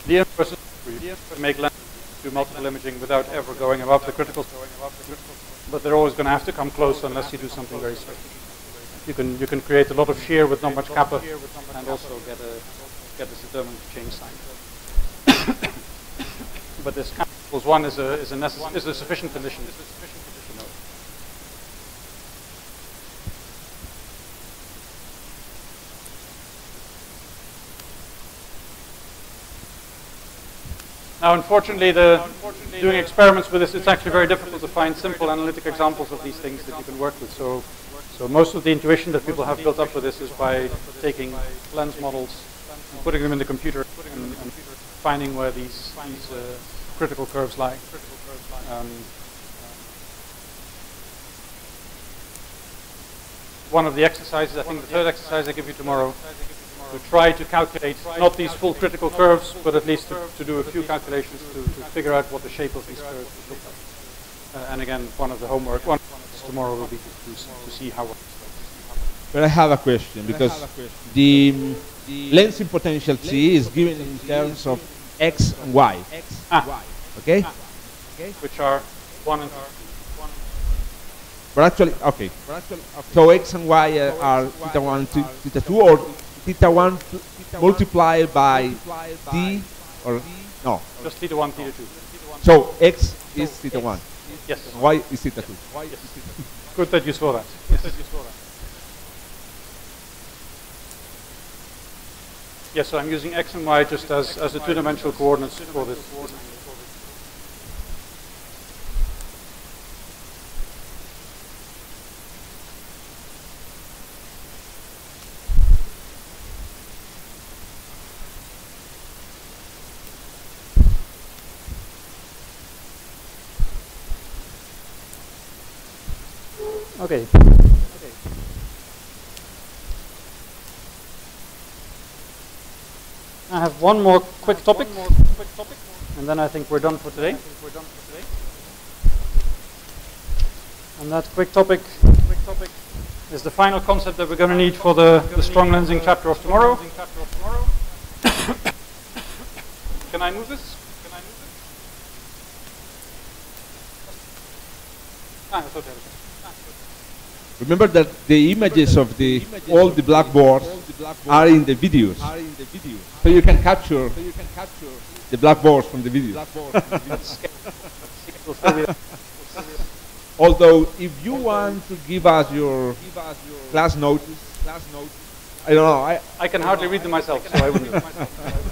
The inverse is to make lenses do multiple imaging without ever going above the critical. But they're always going to have to come close unless you do something very special. You can you can create a lot of shear with not much kappa, and also get a get this determinant to change sign. but this equals one is a is a necess- is a sufficient condition. Now, unfortunately, the, doing experiments with this, it's actually very difficult to find simple analytic examples of these things that you can work with. So, so most of the intuition that people have built up for this is by taking lens models putting them in the computer and, and finding where these, these uh, critical curves lie. Um, one of the exercises, I think the third exercise I give you tomorrow, to try to calculate not these full critical curves, but at least to, to do a few calculations to, to figure out what the shape of these curves look like. Uh, and again, one of the homework, one tomorrow will be to, to see how. But I have a question because the um, lensing potential C is given in terms of x and y. Ah, Okay? which are one and 2. But actually, okay. So x and y uh, are theta 1, thi- theta 2, or theta 1 multiplied by d, or no. just theta one, theta two. So x is theta 1, Yes. y is theta 2. Good that you saw that. Yes, so I'm using x and y just as, as the two-dimensional coordinates for this. Okay. Have one more quick topic, and then I think we're done for today. And that quick topic is the final concept that we're going to need for the, the strong lensing chapter of tomorrow. Can I move this? Can I move this? Ah, I thought I. Remember that the images of the all the blackboards are in the videos. So you can capture the blackboards from the videos. Although if you want to give us your class notes, I don't know. I, I can hardly read them myself, so I wouldn't.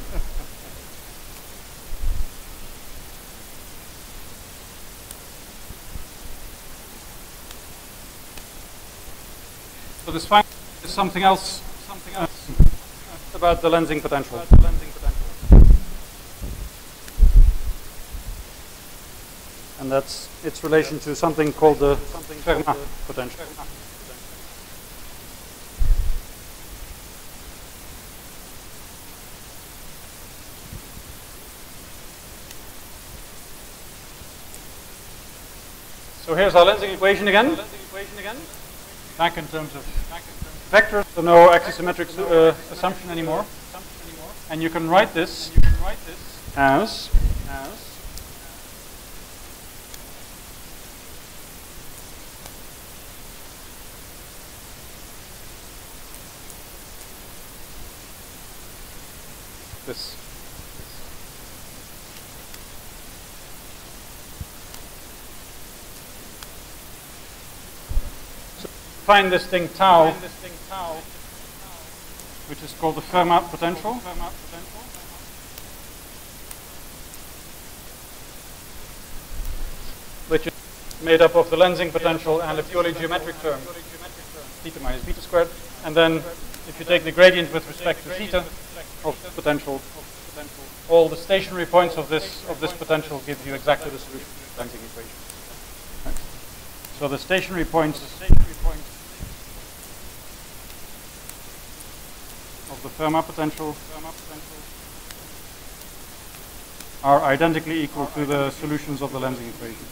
So this finally is something else, something else about the lensing potential. The lensing potential. And that's its relation to something called the something Fermat called the potential. Fermat. So here's our lensing equation again. Back in terms of vectors, so no axisymmetric uh, assumption anymore. And you can write this as as this. So find this thing tau, which is called the Fermat potential. Which is made up of the lensing potential and a purely geometric term, theta minus beta squared. And then if you take the gradient with respect to theta, of potential. All the stationary points of this of this potential give you exactly the solution to the lensing equation. So the stationary points, the stationary points Fermat potential, potential are identically equal to the solutions of the lensing equation.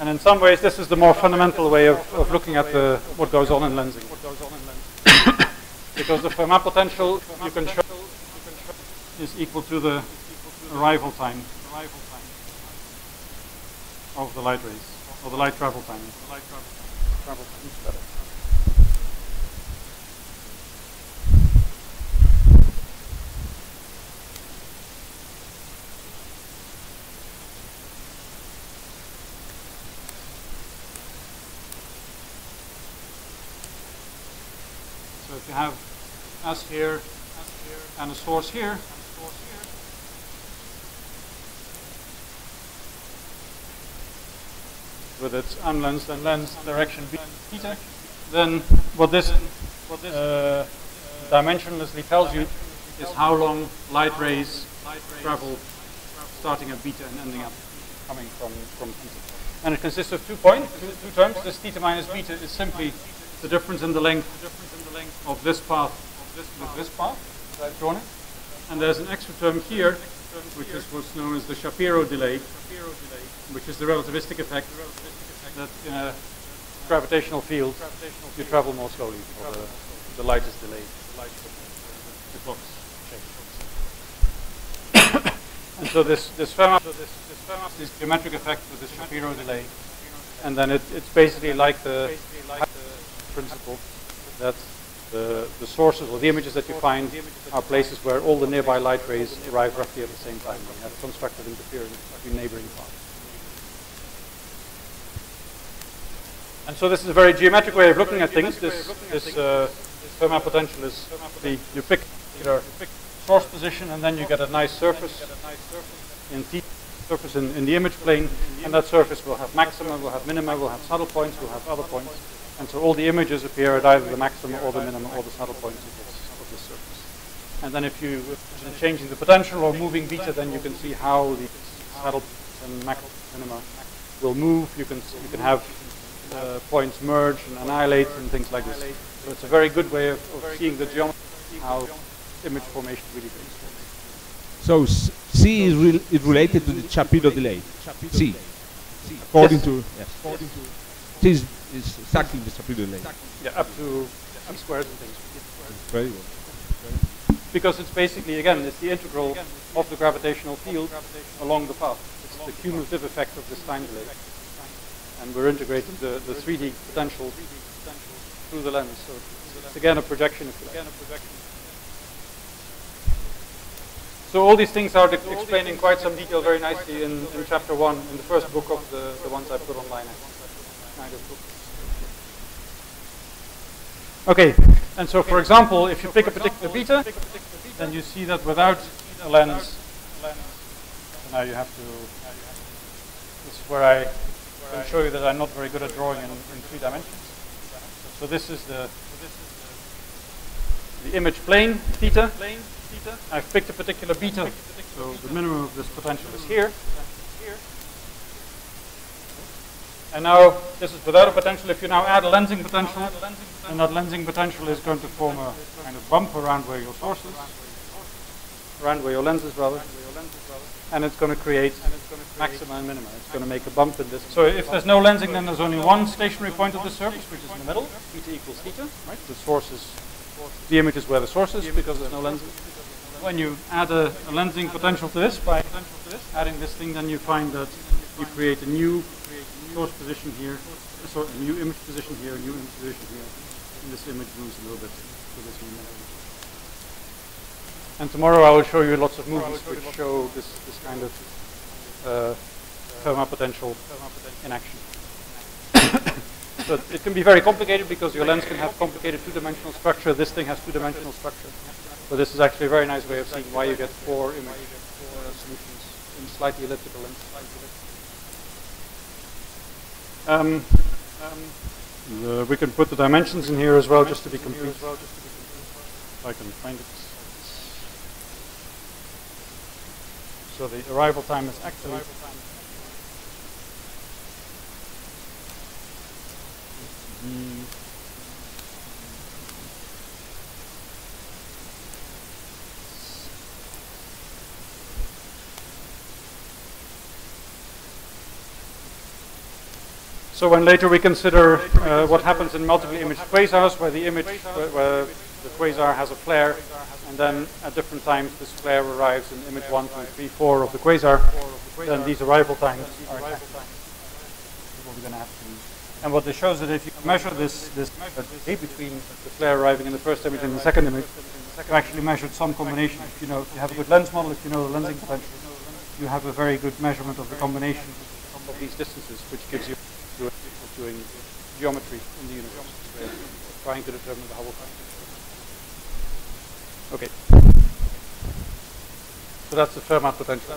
And in some ways, this is the more fundamental way of, of looking at the, what goes on in lensing. <coughs> because the Fermat potential you can show is equal to the arrival time of the light rays, or the light travel time. The light travel time. You have us here and a source here. With its unlensed and lensed direction beta, then what this uh, dimensionlessly tells you is how long light rays travel starting at beta and ending up coming from, from theta. And it consists of two points, two, two terms. This theta minus beta is simply the difference in the length of this path with this path that I've drawn it. And there's an extra term here, which is what's known as the Shapiro delay, which is the relativistic effect that in a gravitational field you travel more slowly, or the, the light is delayed, the clock's and so this this Fermat, this, geometric effect with this Shapiro delay, and then it, it's basically like the principle that the, the sources or the images that you find are places where all the nearby light rays arrive roughly at the same time. You have constructive interference between neighboring parts. And so this is a very geometric way of looking at things. This, this uh, is the, you pick your source position and then you get a nice surface in T surface in, in the image plane and that surface will have maxima, will have minima, will have saddle points, will have other points. And so all the images appear at either the maximum or the minimum or the saddle points of this, of this surface. And then if you are changing the potential or moving beta, then you can see how the saddle and maximum minima will move. You can you can have uh, points merge and annihilate and things like this. So it's a very good way of, of seeing the geometry, how image formation really takes place. So C is, re is related to the Shapiro delay. C. According yes. to yes. According to C is is exactly the Shapiro delay. Yeah, up to m squares and things. Very good. Because it's basically, again, it's the integral of the gravitational field along the path. It's the cumulative effect of this time delay. And we're integrating the, the 3D potential through the lens. So it's again a projection So all these things are explained in quite some detail very nicely in, in chapter one, in the first book of the, the ones I put online. Kind of book. Okay, and so for example, if you pick a particular beta, then you see that without a lens, so now you have to, this is where I can show you that I'm not very good at drawing in, in three dimensions. So this is the, the image plane, theta. I've picked a particular beta, so the minimum of this potential is here. And now this is without a potential. If you now add a lensing potential, and that lensing potential is going to form a kind of bump around where your source is. around where your lens is rather, and it's going to create maxima and minima. It's going to make a bump in this. So if there's no lensing, then there's only one stationary point of the surface, which is in the middle. Theta equals theta, right? The source is, the image is where the source is because there's no lensing. When you add a, a lensing potential to this, by adding this thing, then you find that you create a new source position here, sorry, a new image position here, new image position here, and this image moves a little bit to this image. And tomorrow I will show you lots of movies which show this, this kind of uh, Fermat potential in action. <coughs> but it can be very complicated because your lens can have complicated two-dimensional structure. This thing has two-dimensional structure. So this is actually a very nice way of seeing why you get four image uh, solutions in slightly elliptical lenses. Um, um, we can put the dimensions in here as well, just to be complete. If I can find it. So the arrival time is actually So when later we consider uh, what happens in multiple image quasars, where the image, where, where, the quasar has a flare, and then at different times this flare arrives in image 1, 2, 3, 4 of the quasar, then these arrival times are what we're going to have to use. And what this shows is that if you measure this, this delay between the flare arriving in the first image and the second image, you actually measured some combination. If you know, if you have a good lens model, if you know the lensing potential, you have a very good measurement of the combination of these distances, which gives you doing geometry in the universe, trying to determine the Hubble time. Okay. So that's the Fermat potential.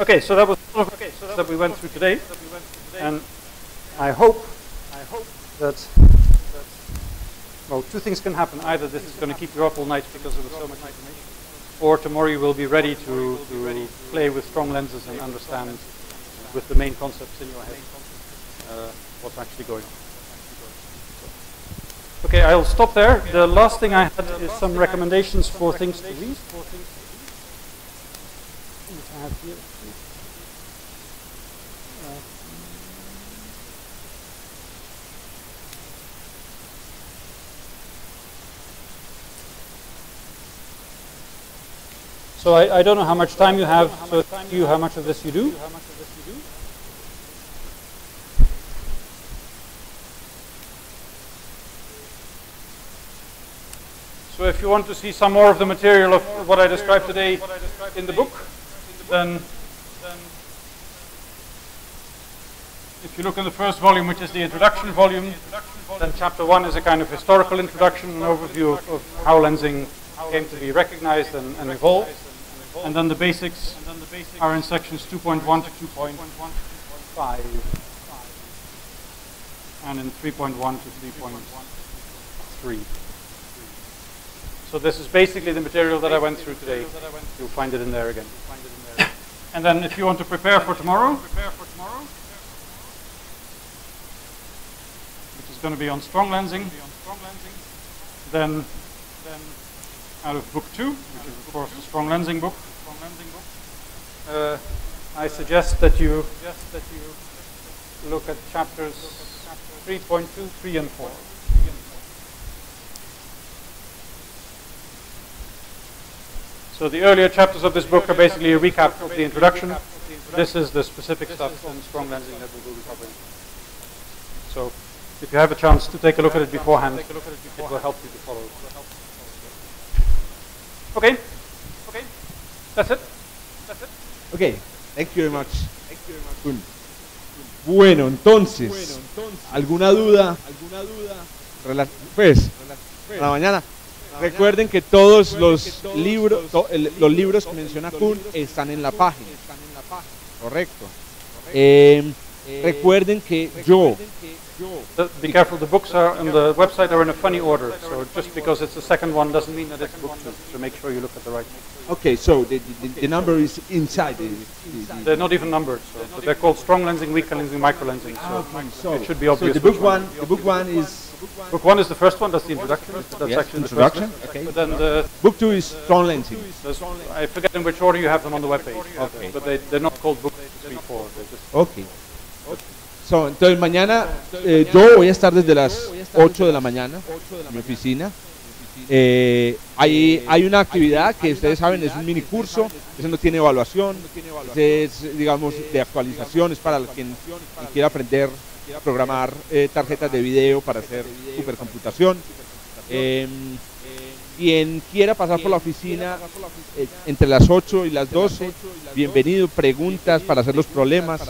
Okay, so that was okay, so that, that we went through today, and I hope, I hope that, that, well, two things can happen. Either this is going to keep you up all night because there was so much information, or tomorrow you will be ready to, to play with strong lenses and understand with the main concepts in your head uh, what's actually going on. Okay, I'll stop there. The last thing I had is some recommendations for things to read. So I, I, don't know how much time you have, so you how much of this you do. So if you want to see some more of the material of what I described today in the book, then if you look in the first volume, which is the introduction volume, then chapter one is a kind of historical introduction, an overview of, of how lensing came to be recognized and, and evolved. And then the basics are in sections 2.1 to 2.5 and in 3.1 to 3.3. So this is basically the material that I went through today. You'll find it in there again. And then if you want to prepare for tomorrow, which is going to be on strong lensing, then out of book two, is of course the strong lensing book. Uh, I suggest that you look at chapters 3.2, 3 and 4. So the earlier chapters of this book are basically a recap of the introduction. This is the specific stuff on strong lensing that we will be covering. So if you have a chance to take a look at it beforehand, it will help you to follow. Okay. Okay. That's it. That's it. Okay. Thank you very much. Cool. Bueno, entonces, ¿alguna duda? ¿Alguna duda? Pues, a la mañana. Recuerden que todos los libros, los libros que menciona Kuhn están en la página. Correcto. Eh, recuerden que yo be careful, the books are on the website are in a funny order. So just because it's the second one doesn't mean that it's book two. So make sure you look at the right one. Okay, so the, the, the number is inside. The, the, they're not even numbered. So, they're called strong lensing, weak lensing, micro lensing. So, ah, so it should be obvious. So the book one, the book one is Book one is the first one. That's the introduction. That's Yes, actually introduction, the okay. But then the, Book two is Strong Lensing. I forget in which order you have them on the webpage. Okay. But they, they're not called book three, four. They're just Ok. So, entonces mañana eh, yo voy a estar desde las 8 de la mañana en mi oficina. Eh, hay, hay una actividad que ustedes saben es un mini curso, ese no tiene evaluación, es digamos de actualización, es para quien, quiera aprender a programar eh, tarjetas de video para hacer supercomputación. Quien quiera pasar por la oficina eh, entre las 8 y las 12, bienvenido, preguntas para hacer los problemas.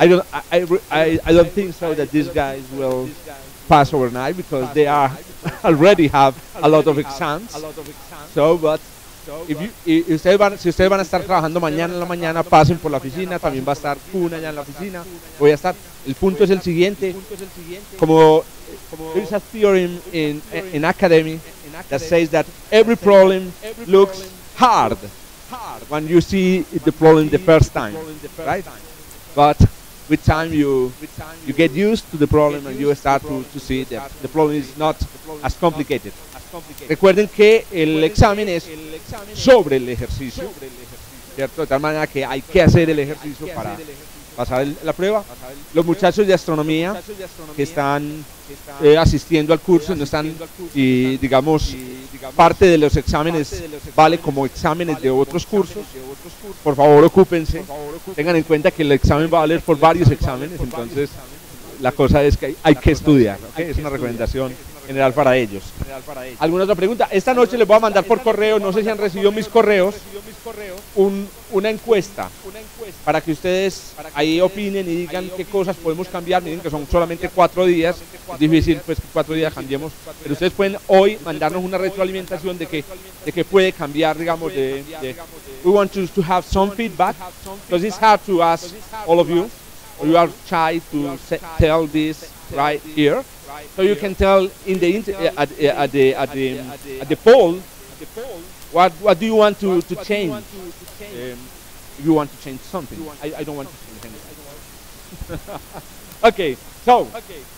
I don't, I, I, I don't think so that these guys will pass overnight because they are <laughs> already have a lot of exams. So, but if you, i- ustedes van, si ustedes van a estar trabajando mañana en la mañana, pasen por la oficina. También va a estar Kuna allá en la oficina. Voy a estar. El punto es el siguiente. Como there is a theorem in in academy that says that every problem looks hard when you see the problem the first time, right? But with time you you get used to the problem and you start to, to see that the problem is not as complicated. Recuerden que el examen es sobre el ejercicio, ¿cierto? De tal manera que hay que hacer el ejercicio para pasar el- la prueba. Los muchachos de astronomía que están eh, asistiendo al curso no están, y digamos, parte de los exámenes vale como exámenes de otros cursos. Por favor, ocúpense. Tengan en cuenta que el examen va a valer por varios exámenes, entonces la cosa es que hay, hay que estudiar. Es una recomendación general para ellos. ¿Alguna otra pregunta? Esta noche les voy a mandar por correo, no sé si han recibido mis correos, un- una encuesta para que ustedes ahí opinen y digan qué cosas podemos cambiar. Miren que son solamente cuatro días, es difícil pues que cuatro días cambiemos, pero ustedes pueden hoy mandarnos una retroalimentación de que, de que puede cambiar, digamos, de, we want to, to have some feedback, because it's hard to ask all of you, you are shy to tell this right here. So you can tell in the inter- uh, at, uh, at the at the at the poll what what do you want to, to change? Um, if you want to change something. I, I don't want to change anything. <laughs> okay, so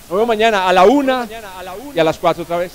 nos vemos mañana a la una y a las cuatro otra vez.